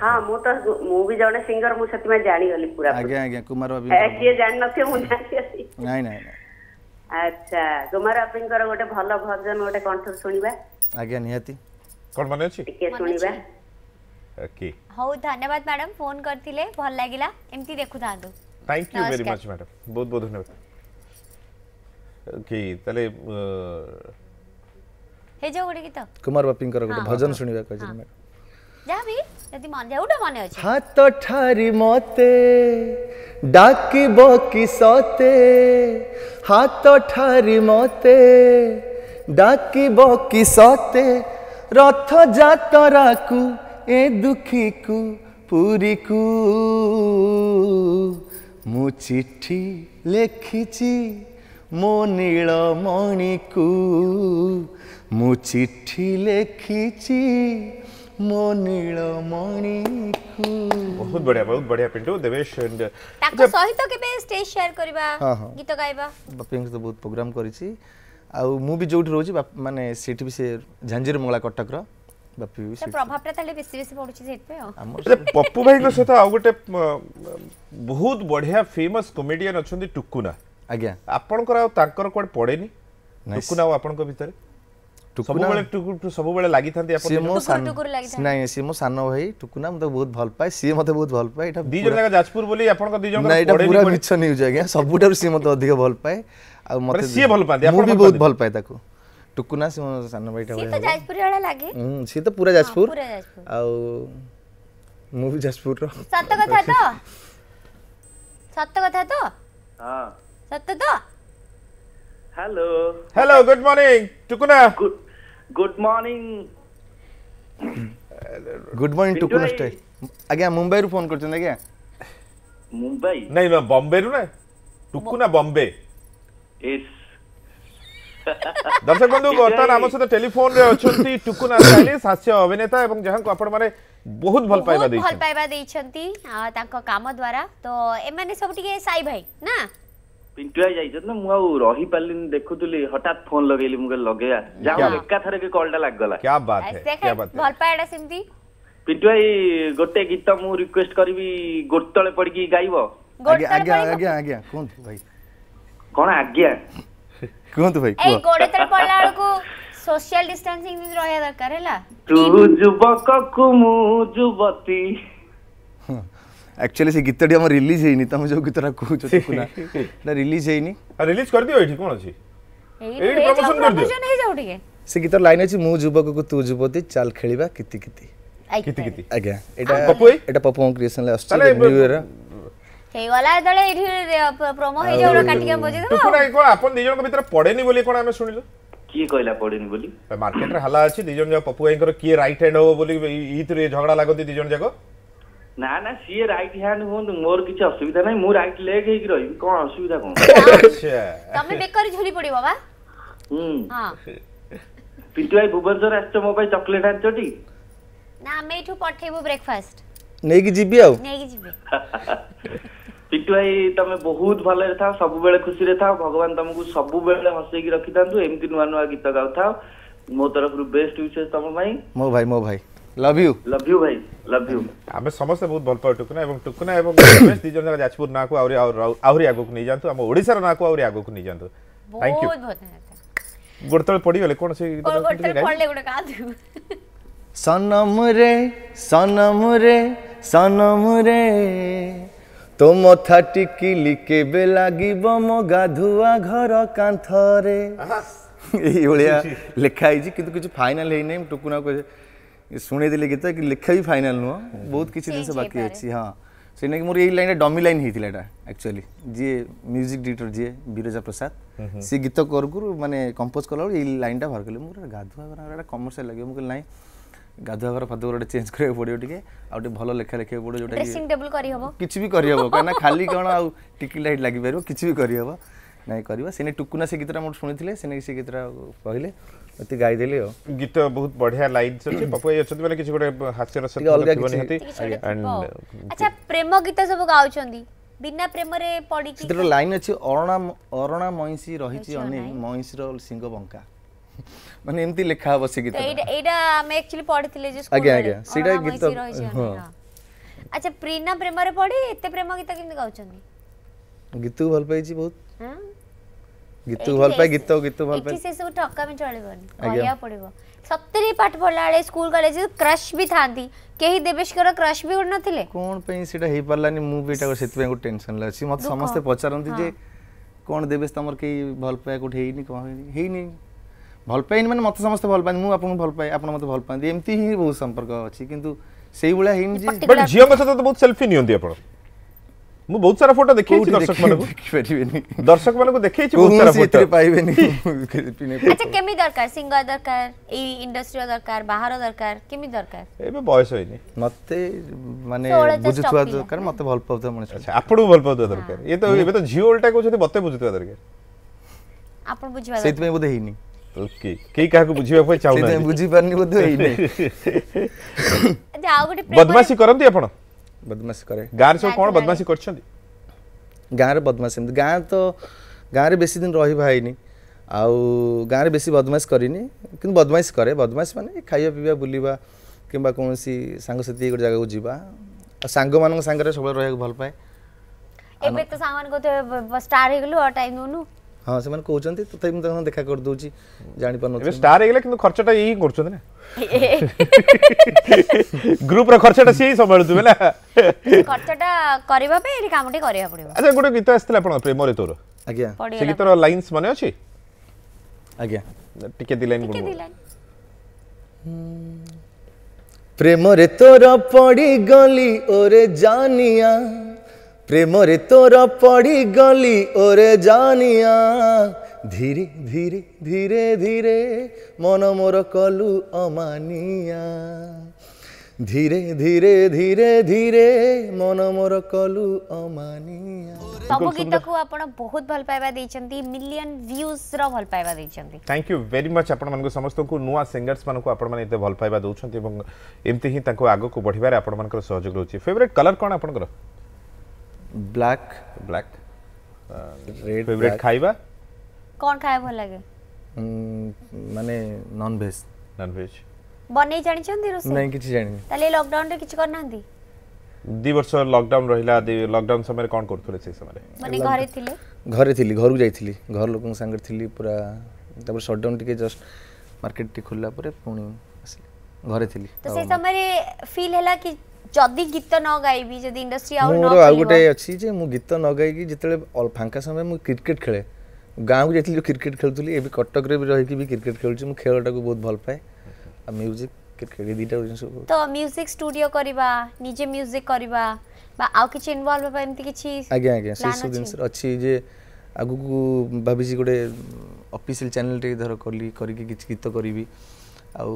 Speaker 5: ହଁ ମୁଁ ତ ମୁଁ ବି ଜଣେ ସିଙ୍ଗର ମୁଁ ସେଥିପାଇଁ ଜାଣିଗଲି ପୁରା
Speaker 3: ଆଜ୍ଞା ଆଜ୍ଞା କୁମାର ବାବୁ
Speaker 5: କିଏ ଜାଣିନଥିବ ମୁଁ ଜାଣିଗଲି
Speaker 3: ନାଇଁ ନାଇଁ
Speaker 5: ଆଚ୍ଛା କୁମାର ବାବୁଙ୍କର ଗୋଟେ ଭଲ ଭଜନ ଗୋଟେ କଣ୍ଠରୁ ଶୁଣିବା
Speaker 3: ଆଜ୍ଞା ନିହାତି
Speaker 1: କ'ଣ ମନେ ଅଛି
Speaker 5: ଟିକେ ଶୁଣିବା
Speaker 2: ହଉ ଧନ୍ୟବାଦ ମ୍ୟାଡାମ ଫୋନ କରିଥିଲେ ଭଲ ଲାଗିଲା ଏମିତି ଦେଖୁଥାନ୍ତୁ
Speaker 1: thank you very much madam বহুত বহুত ধন্যবাদ কি তাহলে
Speaker 2: ହେଇଯିବ ଗୋଟେ ଗୀତ
Speaker 3: କୁମାର ବାପୀଙ୍କର ଗୋଟେ ଭଜନ ଶୁଣିବାକୁ
Speaker 2: ଅଛି
Speaker 3: ମ୍ୟାଡମ୍
Speaker 2: ଯାହା ବି ଯଦି ମନେ ଗୋଟେ ମନେ ଅଛି
Speaker 3: ହାତ ଠାରି ମତେ ଡାକିବ କି ସତେ ହାତ ଠାରି ମତେ ଡାକିବ କି ସତେ ରଥ ଯାତରାକୁ ଏ ଦୁଃଖୀକୁ ପୁରୀକୁ ମୁଁ ଚିଠି ଲେଖିଛି ମୋ ନୀଳମଣିକୁ ମୁଁ ଚିଠି ଲେଖିଛି ମୋ ନୀଳମଣିକୁ
Speaker 1: ବହୁତ ବଢିଆ ବହୁତ ବଢିଆ ପିଣ୍ଟୁ ଦେବେଶ
Speaker 2: ତାଙ୍କ ସହିତ କେବେ ଷ୍ଟେଜ୍ ସେୟାର କରିବା ଗୀତ ଗାଇବା
Speaker 3: ବାପିଙ୍କ ସହିତ ବହୁତ ପ୍ରୋଗ୍ରାମ କରିଛି ଆଉ ମୁଁ ବି ଯୋଉଠି ରହୁଛି ମାନେ ସେଠି ବି ସେ ଝାଞ୍ଜିର ମଙ୍ଗଳା କଟକର ବାପି ବି
Speaker 2: ପ୍ରଭାବଟା ତାହେଲେ ବେଶୀ ବେଶୀ ପଡୁଛି ସେଥିପାଇଁ ଆଉ
Speaker 1: ପପୁ ଭାଇଙ୍କ ସହିତ ଆଉ ଗୋଟେ ବହୁତ ବଢିଆ ଫେମସ୍ କମେଡିଆନ୍ ଅଛନ୍ତି ଟୁକୁନା
Speaker 3: ଆଜ୍ଞା
Speaker 1: ଆପଣଙ୍କର ଆଉ ତାଙ୍କର କୁଆଡେ ପଡେନି ଟୁକୁନା ଆଉ ଆପଣଙ୍କ ଭିତରେ ସବୁବେଳେ ଟୁକୁର ସବୁବେଳେ ଲାଗିଥାନ୍ତି ଆପଣ
Speaker 3: ମୋ ସାନ ନାଇଁ ସିଏ ମୋ ସାନ ଭାଇ ଟୁକୁନା ମୁଁ ତାକୁ ବହୁତ ଭଲ ପାଏ ସିଏ ମୋତେ ବହୁତ ଭଲ ପାଏ ଏଇଟା
Speaker 1: ଦି ଜଣ ଯାକ ଯାଜପୁର ବୋଲି ଆପଣଙ୍କ ଦି ଜଣ
Speaker 3: ନାଇଁ ଏଇଟା ପୁରା ମିଛ ନ୍ୟୁଜ୍ ଆଜ୍ଞା ସବୁଠାରୁ ସିଏ ମୋତେ ଅଧିକ ଭଲ ପାଏ ଆଉ ମୋତେ
Speaker 1: ସିଏ ଭଲ ପାଆନ୍ତି
Speaker 3: ମୁଁ ବି ବହୁତ ଭଲ ପାଏ ତାକୁ ଟୁକୁନା ସିଏ ମୋ ସାନ ଭାଇଟା
Speaker 2: ସିଏ ତ ଯାଜପୁର ଭଳିଆ ଲାଗେ
Speaker 3: ସିଏ ତ ପୁରା ଯାଜପୁର ଆଉ ମୁଁ ବି ଯାଜପୁରର
Speaker 2: ସତ କଥା ତ ସତ କଥା ତ
Speaker 7: ହଁ
Speaker 2: ସତ ତ
Speaker 7: hello
Speaker 1: hello good morning Tukuna
Speaker 7: good morning good
Speaker 3: morning Tukul
Speaker 7: style
Speaker 3: आज्ञा
Speaker 7: मुंबई
Speaker 3: रु फोन करछन आज्ञा मुंबई नहीं
Speaker 7: ना
Speaker 1: बॉम्बे रु ना टुकु ना बॉम्बे
Speaker 7: यस
Speaker 1: दर्शक बंधु बर्तमान आम सहित टेलीफोन रे अछंती टुकु ना स्टाइल हास्य अभिनेता एवं जहां को आपण
Speaker 2: माने बहुत
Speaker 1: भल
Speaker 2: पाइबा देई भल पाइबा देई छंती तांको काम द्वारा तो ए माने सब टिके साई भाई ना
Speaker 7: ପିଣ୍ଟୁ ଭାଇ ଯାଇଛନ୍ତି ନା ମୁଁ ଆଉ ରହିପାରିଲିନି ଦେଖୁଥିଲି ହଠାତ୍ ଫୋନ ଲଗେଇଲି ମୁଁ କହିଲି ଲଗେଇବା ଯାହା ଏକାଥରକେ କଲଟା ଲାଗିଗଲା
Speaker 2: ଭଲ ପାଏଟା ସେମିତି
Speaker 7: ପିଣ୍ଟୁ ଭାଇ ଗୋଟେ ଗୀତ ମୁଁ ରିକ୍ୱେଷ୍ଟ କରିବି ଗୋଟ ତଳେ ପଡିକି ଗାଇବ
Speaker 3: ଆଜ୍ଞା ଆଜ୍ଞା ଆଜ୍ଞା କୁହନ୍ତୁ ଭାଇ
Speaker 7: କଣ ଆଜ୍ଞା
Speaker 3: କୁହନ୍ତୁ ଭାଇ
Speaker 2: ଏଇ ଗୋଡେ ତଳେ ପଡିଲା ବେଳକୁ ସୋସିଆଲ ଡିଷ୍ଟାନ୍ସିଂ ରହିବା ଦରକାର ହେଲା
Speaker 7: ତୁ ଯୁବକକୁ ମୁଁ ଯୁବତୀ
Speaker 3: ଆକ୍ଚୁଆଲି ସେ ଗୀତଟି ଆମର ରିଲିଜ ହେଇନି ତମେ ଯୋଉ ଗୀତଟା କହୁଛ ଦେଖୁନା ଏଟା ରିଲିଜ ହେଇନି
Speaker 1: ରିଲିଜ କରିଦିଅ ଏଠି କ'ଣ ଅଛି ଏଇଠି ପ୍ରମୋସନ କରିଦିଅ
Speaker 2: ହେଇଯାଉ ଟିକେ
Speaker 3: ସେ ଗୀତ ଲାଇନ୍ ଅଛି ମୁଁ ଯୁବକକୁ ତୁ ଯୁବତୀ ଚାଲ ଖେଳିବା କିତି କିତି
Speaker 1: କିତି କିତି
Speaker 3: ଆଜ୍ଞା ଏଇଟା
Speaker 1: ପପୁ
Speaker 3: ଏଇଟା ପପୁ କ୍ରିଏସନ୍ ରେ
Speaker 1: ଆସୁଛି
Speaker 3: ନ୍ୟୁ ଇୟର
Speaker 2: ହେଇଗଲା ଯେତେବେଳେ ଏଇଠି ପ୍ରମୋ ହେଇଯାଉ କାଟିକି ବଜେଇ ଦେବ
Speaker 1: ଟୁକୁନା କ'ଣ ଆପଣ ଦି ଜଣଙ୍କ ଭିତରେ ପଡ଼େନି ବୋଲି କ'ଣ ଆମେ শুনিଲୁ
Speaker 7: କିଏ କହିଲା ପଡ଼ିନି ବୋଲି
Speaker 1: ମାର୍କେଟରେ ହାଲା ଅଛି ଦି ଜଣ ଯାକ ପପୁ ଭାଇଙ୍କର କିଏ ରାଇଟ୍ ହ୍ୟାଣ୍ଡ ହବ ବୋଲି ଇଥିରେ ଝଗଡ଼ା ଲାଗନ୍ତି ଦି ଜଣ ଯାକ
Speaker 7: ନା ନା ସିଏ ରାଇଟ୍ ହ୍ୟାଣ୍ଡ ହୁଅନ୍ତୁ ମୋର କିଛି ଅସୁବିଧା ନାହିଁ ମୁଁ ରାଇଟ୍ ଲେଗ୍ ହେଇକି ରହିବି କଣ ଅସୁବିଧା କଣ
Speaker 2: ଝୁଲି ପଡିବ
Speaker 7: ପିଣ୍ଟୁ ଭାଇ ଭୁବନେଶ୍ୱର ଆସିଛ ମୋ ପାଇଁ ଚକୋଲେଟ୍ ଆଣିଛଟି
Speaker 2: ନା ଆମେ ଏଇଠୁ ପଠେଇବୁ ବ୍ରେକଫାଷ୍ଟ
Speaker 3: ନେଇକି ଯିବି ଆଉ
Speaker 2: ନେଇକି ଯିବି
Speaker 7: ପିଣ୍ଟୁ ଭାଇ ତମେ ବହୁତ ଭଲରେ ଥାଅ ସବୁବେଳେ ଖୁସିରେ ଥାଅ ଭଗବାନ ତମକୁ ସବୁବେଳେ ହସେଇକି ରଖିଥାନ୍ତୁ ଏମିତି ନୂଆ ନୂଆ ଗୀତ ଗାଉଥାଅ ମୋ ତରଫରୁ ବେଷ୍ଟ ୱିଶେସ୍ ତମ ପାଇଁ
Speaker 3: ମୋ ଭାଇ ମୋ ଭାଇ ଲଭ୍ ୟୁ
Speaker 7: ଲଭ୍ ୟୁ ଭାଇ ଲଭ୍ ୟୁ
Speaker 1: ଆମେ ସମସ୍ତେ ବହୁତ ଭଲ ପାଉ ଟୁକୁନା ଏବଂ ଟୁକୁନା ଏବଂ ରମେଶ ଦୁଇ ଜଣ ଯାକ ଯାଜପୁର ନାଁକୁ ଆହୁରି ଆହୁରି ଆଗକୁ ନେଇଯାଆନ୍ତୁ ଆମ ଓଡ଼ିଶାର ନାଁକୁ ଆହୁରି ଆଗକୁ ନେଇଯାଆନ୍ତୁ ଥ୍ୟାଙ୍କ ୟୁ ଗୋଟେ ତଳେ ପଡ଼ିଗଲେ କ'ଣ ସେ
Speaker 3: ସନମ ରେ ସନମ ରେ ସନମ ରେ ତୋ ମଥା ଟିକିଲି କେବେ ଲାଗିବ ମୋ ଗାଧୁଆ ଘର କାନ୍ଥରେ ଏଇ ଭଳିଆ ଲେଖା ହେଇଛି କିନ୍ତୁ କିଛି ଫାଇନାଲ ହେଇନାହିଁ ଟୁକୁନା କହିଲେ ଶୁଣେଇଦେଲେ ଗୀତ କି ଲେଖା ବି ଫାଇନାଲ୍ ନୁହଁ ବହୁତ କିଛି ଜିନିଷ ବାକି ଅଛି ହଁ ସେଇନାକି ମୋର ଏଇ ଲାଇନ୍ଟା ଡମି ଲାଇନ୍ ହେଇଥିଲା ଏଇଟା ଆକ୍ଚୁଆଲି ଯିଏ ମ୍ୟୁଜିକ୍ ଡିରେକ୍ଟର ଯିଏ ବିରଜା ପ୍ରସାଦ ସେ ଗୀତ କରୁକୁରୁ ମାନେ କମ୍ପୋଜ୍ କଲାବେଳକୁ ଏଇ ଲାଇନ୍ଟା ବାହାର କଲେ ମୋର ଗାଧୁଆ ଘର ଏଇଟା କମର୍ସିଆଲ୍ ଲାଗିବ ମୁଁ କହିଲି ନାହିଁ ଗାଧୁଆ ଘର ଫାଧୁଆ ଘର ଚେଞ୍ଜ କରିବାକୁ ପଡ଼ିବ ଟିକେ ଆଉ ଟିକେ ଭଲ ଲେଖା ଲେଖିବାକୁ ପଡ଼ିବ ଯୋଉଟା
Speaker 2: ଡ୍ରେସିଂ ଟେବୁଲ୍ କରିହବ
Speaker 3: କିଛି ବି କରିହବ କାହିଁକିନା ଖାଲି କ'ଣ ଆଉ ଟିକି ଲାଇଟ୍ ଲାଗିପାରିବ କିଛି ବି କରିହବ ନାଇଁ କରିବା ସେନେ ଟୁକୁନା ସେ ଗୀତଟା ମୋର ଶୁଣିଥିଲେ ସେନେ ସେ ଗୀତଟା କହିଲେ ଏତିକି ଗାଇଦେଲି ଆଉ
Speaker 1: ଗୀତ ବହୁତ ବଢିଆ ଲାଇନ୍ସ ଅଛି ପପୁ ଭାଇ ଅଛନ୍ତି ମାନେ କିଛି ଗୋଟେ
Speaker 3: ହାସ୍ୟରସ ଅଲଗା କିଛି
Speaker 1: ନିହାତି
Speaker 2: ଆଚ୍ଛା ପ୍ରେମ ଗୀତ ସବୁ ଗାଉଛନ୍ତି ବିନା ପ୍ରେମରେ ପଡ଼ିକି
Speaker 3: ସେଥିରେ ଲାଇନ୍ ଅଛି ଅରଣା ଅରଣା ମଇଁଷି ରହିଛି ଅନେଇ ମଇଁଷିର ସିଂହ ବଙ୍କା ମାନେ ଏମିତି ଲେଖା ହବ ସେ ଗୀତ
Speaker 2: ଏଇଟା ଆମେ ଆକ୍ଚୁଆଲି ପଢିଥିଲେ ଯେ
Speaker 3: ଆଜ୍ଞା ଆଜ୍ଞା ସେଇଟା ଗୀତ
Speaker 2: ଆଚ୍ଛା ପ୍ରିନା ପ୍ରେମରେ ପଡ଼ି ଏତେ ପ୍ରେମ ଗୀତ କେମିତି ଗାଉଛନ୍ତି
Speaker 3: ଗୀତକୁ ଭଲ ପାଇଛି ବହୁତ गीतु भल पाए गीत
Speaker 2: गीतु भल पाए से ठक्का
Speaker 3: में
Speaker 2: चले बन बढ़िया पड़ेबो सत्तरी पाठ पढ़ला स्कूल कॉलेज क्रश भी थांदी केही देवेशकर क्रश भी उड़
Speaker 3: नथिले कोन पे सेटा हे परलानी मु बेटा को सेत को टेंशन
Speaker 2: लासी
Speaker 3: मत समस्त पचारंती
Speaker 2: जे
Speaker 3: कोन देवेश तमर केही भल पाए को ठेईनी कहैनी हेईनी भल पाइन माने मत समस्त भल पाइन मु आपन भल पाए आपन मत भल पाइन एमती ही बहुत संपर्क अछि किंतु सेई बुला हेईनी जे
Speaker 1: बट जिया मत त बहुत सेल्फी नियंती आपन ମୁଁ ବହୁତ ସାରା ଫଟୋ ଦେଖେଇଛି ଦର୍ଶକମାନଙ୍କୁ
Speaker 3: ଦେଖିପାରିବେନି
Speaker 1: ଦର୍ଶକମାନଙ୍କୁ ଦେଖେଇଛି ବହୁତ ସାରା ଫଟୋ
Speaker 3: ପାଇବେନି
Speaker 2: ଆଚ୍ছা କେମିତି ଦରକାର ସିଙ୍ଗର ଦରକାର ଏଇ ଇଣ୍ଡଷ୍ଟ୍ରିର ଦରକାର ବାହାର ଦରକାର କେମିତି ଦରକାର
Speaker 1: ଏବେ ବୟସ ହେଇନି
Speaker 3: ମତେ ମାନେ ବୁଝୁଥିବା ଦରକାର ମତେ ଭଲ ପାଉଥିବା ମଣିଷ
Speaker 1: ଆଚ୍ଛା ଆପଣଙ୍କୁ ଭଲ ପାଉଥିବା ଦରକାର ଇଏ ତ ଏବେ ତ ଝିଅ ଓଲଟା କହୁଛନ୍ତି ମତେ ବୁଝୁଥିବା ଦରକାର
Speaker 2: ଆପଣ ବୁଝିବା
Speaker 3: ସେଇଥିପାଇଁ ବୋଧେ ହେଇନି
Speaker 1: ଓକେ କେହି କାହାକୁ ବୁଝିବା ପାଇଁ ଚାହୁଁନାହାନ୍ତି
Speaker 3: ବୁଝିପାରୁନି ବୋଧେ ହେଇନି
Speaker 1: ବଦମାସି କରନ୍ତି ଆପଣ
Speaker 3: ବଦମାସି କରେ
Speaker 1: ଗାଁରେ ସବୁ କ'ଣ ବଦମାସି କରିଛନ୍ତି
Speaker 3: ଗାଁରେ ବଦମାସି ଏମିତି ଗାଁ ତ ଗାଁରେ ବେଶୀ ଦିନ ରହିବା ହେଇନି ଆଉ ଗାଁରେ ବେଶୀ ବଦମାସ କରିନି କିନ୍ତୁ ବଦମାସ କରେ ବଦମାସ ମାନେ ଖାଇବା ପିଇବା ବୁଲିବା କିମ୍ବା କୌଣସି ସାଙ୍ଗସାଥି ଗୋଟେ ଜାଗାକୁ ଯିବା ଆଉ ସାଙ୍ଗମାନଙ୍କ ସାଙ୍ଗରେ ସବୁବେଳେ ରହିବାକୁ ଭଲ ପାଏ
Speaker 2: ଏବେ ତ ସାଙ୍ଗମାନଙ୍କ ଷ୍ଟାର୍ ହେଇଗଲୁ ଆଉ ଟାଇମ୍ ଦେଉନୁ
Speaker 3: ହଁ ସେମାନେ କହୁଛନ୍ତି ତଥାପି ମୁଁ ତାଙ୍କ ଦେଖା କରିଦେଉଛି ଜାଣିପାରୁନଥିଲି
Speaker 1: ଷ୍ଟାର ହେଇଗଲେ କିନ୍ତୁ ଖର୍ଚ୍ଚଟା ଇଏ ହିଁ କରୁଛନ୍ତି ନା ଗ୍ରୁପର ଖର୍ଚ୍ଚଟା ସିଏ ହିଁ ସମ୍ଭାଳୁଥିବେ ନା
Speaker 2: ଖର୍ଚ୍ଚଟା କରିବା ପାଇଁ ଏଠି କାମଟି କରିବାକୁ ପଡ଼ିବ
Speaker 1: ଆଚ୍ଛା ଗୋଟେ ଗୀତ ଆସିଥିଲା ଆପଣ ପ୍ରେମରେ ତୋର
Speaker 3: ଆଜ୍ଞା
Speaker 1: ସେ ଗୀତର ଲାଇନ୍ସ ମନେ ଅଛି
Speaker 3: ଆଜ୍ଞା
Speaker 1: ଟିକେ ଦି ଲାଇନ୍
Speaker 3: ପ୍ରେମରେ ତୋର ପଡ଼ିଗଲି ଓରେ ଜାନିଆ প্রেমরে তোর পড়ি গলি ওরে জানিয়া ধীরে ধীরে ধীরে ধীরে মন মোর কলু অমানিয়া ধীরে ধীরে ধীরে ধীরে মন মোর কলু অমানিয়া
Speaker 2: ସବୁ ଗୀତକୁ ଆପଣ ବହୁତ ଭଲ ପାଇବା ଦେଇଛନ୍ତି ମିଲିୟନ ଭ୍ୟୁଜ୍ର ଭଲ ପାଇବା ଦେଇଛନ୍ତି
Speaker 1: ଥ୍ୟାଙ୍କ ୟୁ ଭେରି ମଚ୍ ଆପଣମାନଙ୍କୁ ସମସ୍ତଙ୍କୁ ନୂଆ ସିଙ୍ଗର୍ସମାନଙ୍କୁ ଆପଣମାନେ ଏତେ ଭଲ ପାଇବା ଦେଉଛନ୍ତି ଏବଂ ଏମିତି ହିଁ ତାଙ୍କୁ ଆଗକୁ ବଢ଼ିବାରେ ଆପଣମାନଙ୍କର ସହଯୋଗ ରହୁଛି ଫେଭରେଟ୍ କଲର୍ କ'ଣ ଆପଣଙ୍କର
Speaker 3: ब्लैक
Speaker 1: ब्लैक
Speaker 3: रेड
Speaker 1: फेवरेट खाइबा
Speaker 2: कौन खाए भल लगे
Speaker 3: mm, माने नॉन
Speaker 1: वेज
Speaker 2: नॉन वेज बने
Speaker 3: जानि छन रोसे
Speaker 2: नहीं किछ जानि तले
Speaker 1: लॉकडाउन रे किछ करना दी दि वर्ष लॉकडाउन रहिला दि
Speaker 2: लॉकडाउन समय रे
Speaker 3: कोन करथुले से समय माने घरे थिले घरे थिली घरु जाई थिली घर लोकन संग थिली पूरा तब शटडाउन टिके जस्ट
Speaker 2: मार्केट टिके खुलला परे पुनी आसी घरे थिली तो से समय रे फील हला कि ଯଦି ଗୀତ ନ ଗାଇବି ଯଦି ଇଣ୍ଡଷ୍ଟ୍ରି ଆଉ ନ
Speaker 3: ଆଉ ଗୋଟେ ଅଛି ଯେ ମୁଁ ଗୀତ ନ ଗାଇକି ଯେତେବେଳେ ଫାଙ୍କା ସମୟ ମୁଁ କ୍ରିକେଟ୍ ଖେଳେ ଗାଁକୁ ଯାଇଥିଲି ଯେଉଁ କ୍ରିକେଟ୍ ଖେଳୁଥିଲି ଏବେ କଟକରେ ବି ରହିକି ବି କ୍ରିକେଟ୍ ଖେଳୁଛି ମୁଁ ଖେଳଟାକୁ ବହୁତ ଭଲ ପାଏ ଆଉ ମ୍ୟୁଜିକ୍ କ୍ରିକେଟ୍ ଏ ଦୁଇଟା ଜିନିଷ
Speaker 2: ତ ମ୍ୟୁଜିକ୍ ଷ୍ଟୁଡ଼ିଓ କରିବା ନିଜେ ମ୍ୟୁଜିକ୍ କରିବା বা ଆଉ କିଛି ଇନଭଲ୍ଭ ହେବା ଏମିତି କିଛି
Speaker 3: ଆଜ୍ଞା ଆଜ୍ଞା ସେସବୁ ଜିନିଷ ଅଛି ଯେ ଆଗକୁ ଭାବିଛି ଗୋଟେ ଅଫିସିଆଲ ଚ୍ୟାନେଲ୍ଟେ ଧର କଲି କରିକି କିଛି ଗୀତ କରିବି ଆଉ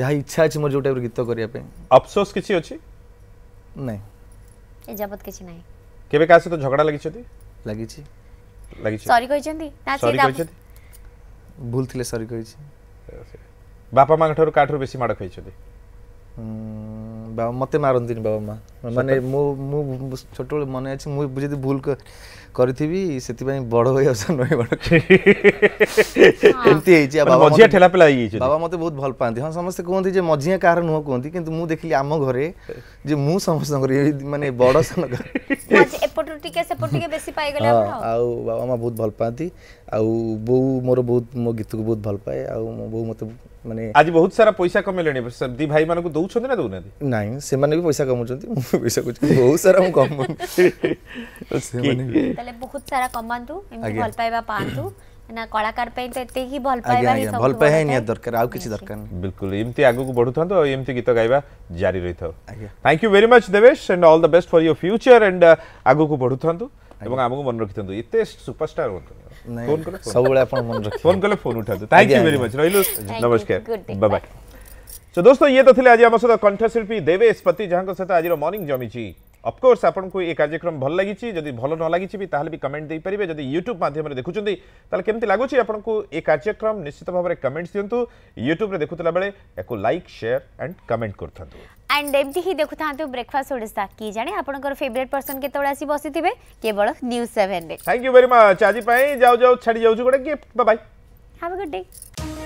Speaker 3: ଯାହା ଇଚ୍ଛା ଅଛି ମୋର ଯେଉଁ ଟାଇପ୍ର ଗୀତ କରିବା ପାଇଁ
Speaker 1: ଅଫସୋସ୍ କିଛି ଅଛି
Speaker 3: ने
Speaker 2: के जपत के छै
Speaker 1: नै केबे कासे त झगडा
Speaker 3: लागि
Speaker 1: छथि
Speaker 2: लागि छै लागि छै
Speaker 1: सॉरी
Speaker 2: कहि
Speaker 1: जथि
Speaker 3: ता से सॉरी कहि
Speaker 1: छै भूल सॉरी कहि छै बापा मा
Speaker 3: कठर काटर बेसी माड खै छथि बा मते मारन दिन बापा मा माने मु मु छोटुल मने छै मु बुझि भूल କରିଥିବି ସେଥିପାଇଁ ବଡ଼ ହୋଇ ଅବସର ନୁହେଁ ବଡ଼
Speaker 1: ଏମିତି
Speaker 3: ହେଇଛି
Speaker 1: ମଝିଆ ଠେଲା ପେଲା ହେଇଯାଇଛି
Speaker 3: ବାବା ମୋତେ ବହୁତ ଭଲ ପାଆନ୍ତି ହଁ ସମସ୍ତେ କୁହନ୍ତି ଯେ ମଝିଆ କାହାର ନୁହଁ କୁହନ୍ତି କିନ୍ତୁ ମୁଁ ଦେଖିଲି ଆମ ଘରେ ଯେ ମୁଁ ସମସ୍ତଙ୍କର ମାନେ ବଡ଼ ସାନ
Speaker 2: ଏପଟୁ ଟିକେ ସେପଟୁ ଟିକେ ବେଶୀ ପାଇଗଲେ ଆଉ
Speaker 3: ବାବା ମା ବହୁତ ଭଲ ପାଆନ୍ତି ଆଉ ବୋଉ ମୋର ବହୁତ ମୋ ଗୀତକୁ ବହୁତ ଭଲ ପାଏ ଆଉ ମୋ ବୋଉ ମୋତେ ମାନେ
Speaker 1: ଆଜି ବହୁତ ସାରା ପଇସା କମେଇଲେଣି ଦି ଭାଇ ମାନଙ୍କୁ ଦଉଛନ୍ତି ନା ଦଉନାହାନ୍ତି
Speaker 3: ନାଇଁ ସେମାନେ ବି ପଇସା କମାଉଛନ୍ତି ମୁଁ ପଇସା କମାଉଛି ବହୁତ ସାରା ମୁଁ କମାଉନି
Speaker 2: କଲେ ବହୁତ ସାରା କମାନ୍ତୁ ଏମିତି ଭଲ ପାଇବା ପାଆନ୍ତୁ ନା କଳାକାର ପାଇଁ ତ ଏତିକି ଭଲ ପାଇବା ହିଁ ସବୁ
Speaker 3: ଭଲ ପାଇବା ହିଁ ଦରକାର ଆଉ କିଛି ଦରକାର ନାହିଁ
Speaker 1: ବିଲକୁଲ ଏମିତି ଆଗକୁ ବଢୁଥାନ୍ତୁ ଆଉ ଏମିତି ଗୀତ ଗାଇବା ଜାରି ରହିଥାଉ thank you very much Debesh and all the best for your future and ଆଗକୁ ବଢୁଥାନ୍ତୁ ଏବଂ ଆମକୁ ମନେ ରଖିଥାନ୍ତୁ ଏତେ ସୁପରଷ୍ଟାର
Speaker 3: ହୁଅନ୍ତୁନି
Speaker 1: ଫୋନ୍ କଲେ
Speaker 3: ସବୁବେଳେ ଆପଣ ମନେ ରଖିବେ
Speaker 1: ଫୋନ୍ କଲେ ଫୋନ୍ ଉଠାନ୍ତୁ ଥ୍ୟାଙ୍କ ୟୁ ଭେରି ମଚ୍ ରହିଲୁ ନମସ୍କାର ବାଏ ବାଏ ସୋ ଦୋସ୍ତ ଇଏ ତ ଥିଲେ ଆଜି ଆମ ସହିତ କଣ୍ଠଶିଳ୍ପୀ ଦେବେଶ ପତି ଯାହାଙ୍କ ସହିତ ଆଜିର ମର୍ଣ୍ଣିଂ ଜମିଛି अफकोर्स आपको ये कार्यक्रम भल लगी जदि भल न लगी भी तेल भी कमेंट देपारे जब यूट्यूब मध्यम देखुं तमी लगुच कार्यक्रम निश्चित भाव में कमेंट दिं यूट्यूब देखुला बेले लाइक सेयार एंड कमेंट कर
Speaker 2: एंड एमती ही देखु था ब्रेकफास्ट ओडा किए जाने आपर फेवरेट पर्सन के आसी बसी थे केवल
Speaker 1: news seven thank you very much आज जाओ जाओ छाड़ी जाऊ gift bye
Speaker 2: have a good day